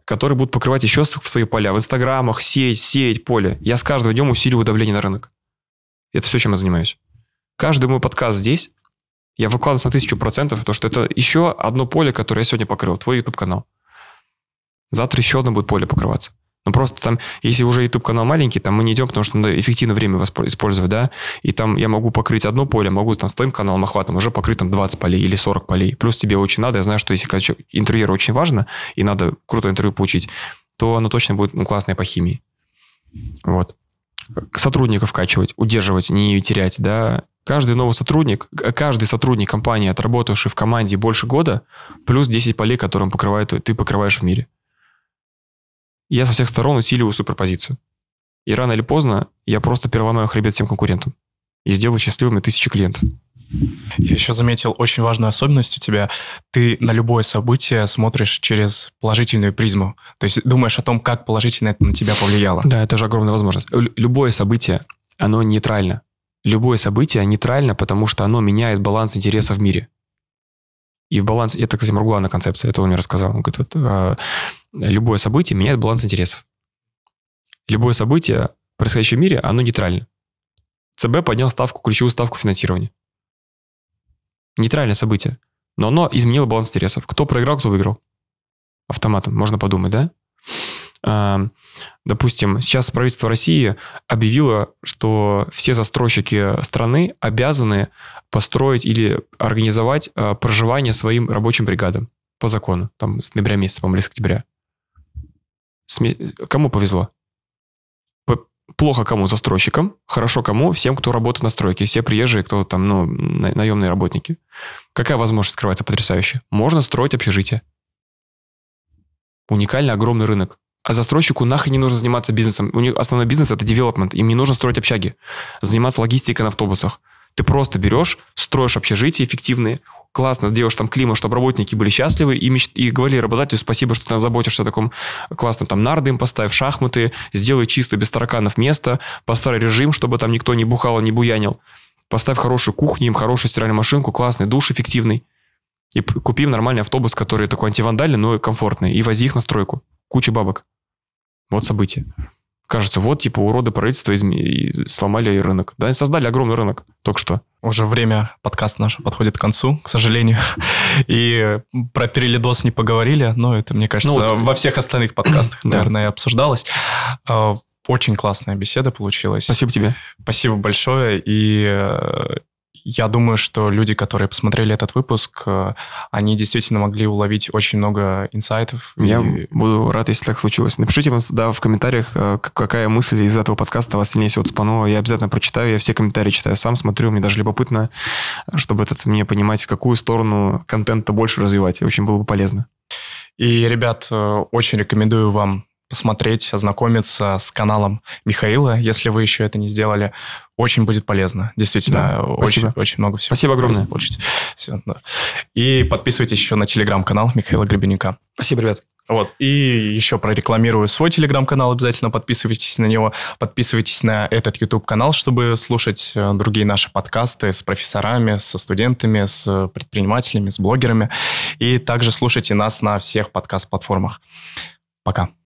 которые будут покрывать еще свои поля. В инстаграмах сеять, сеять поле. Я с каждым днем усиливаю давление на рынок. Это все, чем я занимаюсь. Каждый мой подкаст здесь, я выкладываюсь на тысячу процентов, потому что это еще одно поле, которое я сегодня покрыл, твой YouTube-канал. Завтра еще одно будет поле покрываться. Ну, просто там, если уже YouTube-канал маленький, там мы не идем, потому что надо эффективно время использовать, да, и там я могу покрыть одно поле, могу там с твоим каналом охватом уже покрыть там 20 полей или 40 полей. Плюс тебе очень надо, я знаю, что если интервью очень важно, и надо крутое интервью получить, то оно точно будет ну, классное по химии. Вот. Сотрудников качивать, удерживать, не терять, да. Каждый новый сотрудник, каждый сотрудник компании, отработавший в команде больше года, плюс 10 полей, которым покрывает, ты покрываешь в мире. Я со всех сторон усиливаю суперпозицию. И рано или поздно я просто переломаю хребет всем конкурентам и сделаю счастливыми тысячи клиентов. Я еще заметил очень важную особенность у тебя. Ты на любое событие смотришь через положительную призму. То есть думаешь о том, как положительно это на тебя повлияло. Да, это же огромная возможность. Любое событие, оно нейтрально. Любое событие нейтрально, потому что оно меняет баланс интересов в мире. И в баланс... Это, кстати, Маргуана концепция, это он мне рассказал. Он говорит, вот, а, любое событие меняет баланс интересов. Любое событие, происходящее в мире, оно нейтрально. ЦБ поднял ставку, ключевую ставку финансирования. Нейтральное событие. Но оно изменило баланс интересов. Кто проиграл, кто выиграл. Автоматом, можно подумать, да? А, допустим, сейчас правительство России объявило, что все застройщики страны обязаны построить или организовать а, проживание своим рабочим бригадам по закону, там с ноября месяца, по-моему, или с октября. Кому повезло? плохо кому? Застройщикам, хорошо кому? Всем, кто работает на стройке, все приезжие, кто там, ну, наемные работники. Какая возможность открывается потрясающая? Можно строить общежитие. Уникальный огромный рынок. А застройщику нахрен не нужно заниматься бизнесом. У них основной бизнес – это девелопмент. Им не нужно строить общаги, заниматься логистикой на автобусах. Ты просто берешь, строишь общежития эффективные, классно делаешь там климат, чтобы работники были счастливы, и, меч... и говорили работодателю спасибо, что ты нас заботишься о таком классном там нарды им поставь, шахматы, сделай чистую без тараканов место, поставь режим, чтобы там никто не бухал, не буянил. Поставь хорошую кухню, им хорошую стиральную машинку, классный душ эффективный. И купим нормальный автобус, который такой антивандальный, но комфортный, и вози их на стройку. Куча бабок. Вот событие кажется, вот, типа, уроды правительства изм... сломали рынок. Да, создали огромный рынок только что. Уже время подкаста нашего подходит к концу, к сожалению. *laughs* И про перелидос не поговорили, но это, мне кажется, ну, вот... во всех остальных подкастах, наверное, обсуждалось. А, очень классная беседа получилась. Спасибо тебе. Спасибо большое. И э, я думаю, что люди, которые посмотрели этот выпуск, э, они действительно могли уловить очень много инсайтов. Я и... буду рад, если так случилось. Напишите вам да, в комментариях, э, какая мысль из этого подкаста вас сильнее всего цепанула. Я обязательно прочитаю, я все комментарии читаю сам, смотрю, мне даже любопытно, чтобы этот мне понимать, в какую сторону контента больше развивать. Очень было бы полезно. И, ребят, э, очень рекомендую вам посмотреть, ознакомиться с каналом Михаила, если вы еще это не сделали. Очень будет полезно. Действительно, да, очень, очень много всего. Спасибо огромное. Получить. Все, да. И подписывайтесь еще на телеграм-канал Михаила Гребенюка. Спасибо, ребят. Вот. И еще прорекламирую свой телеграм-канал. Обязательно подписывайтесь на него. Подписывайтесь на этот YouTube-канал, чтобы слушать э, другие наши подкасты с профессорами, со студентами, с предпринимателями, с блогерами. И также слушайте нас на всех подкаст-платформах. Пока.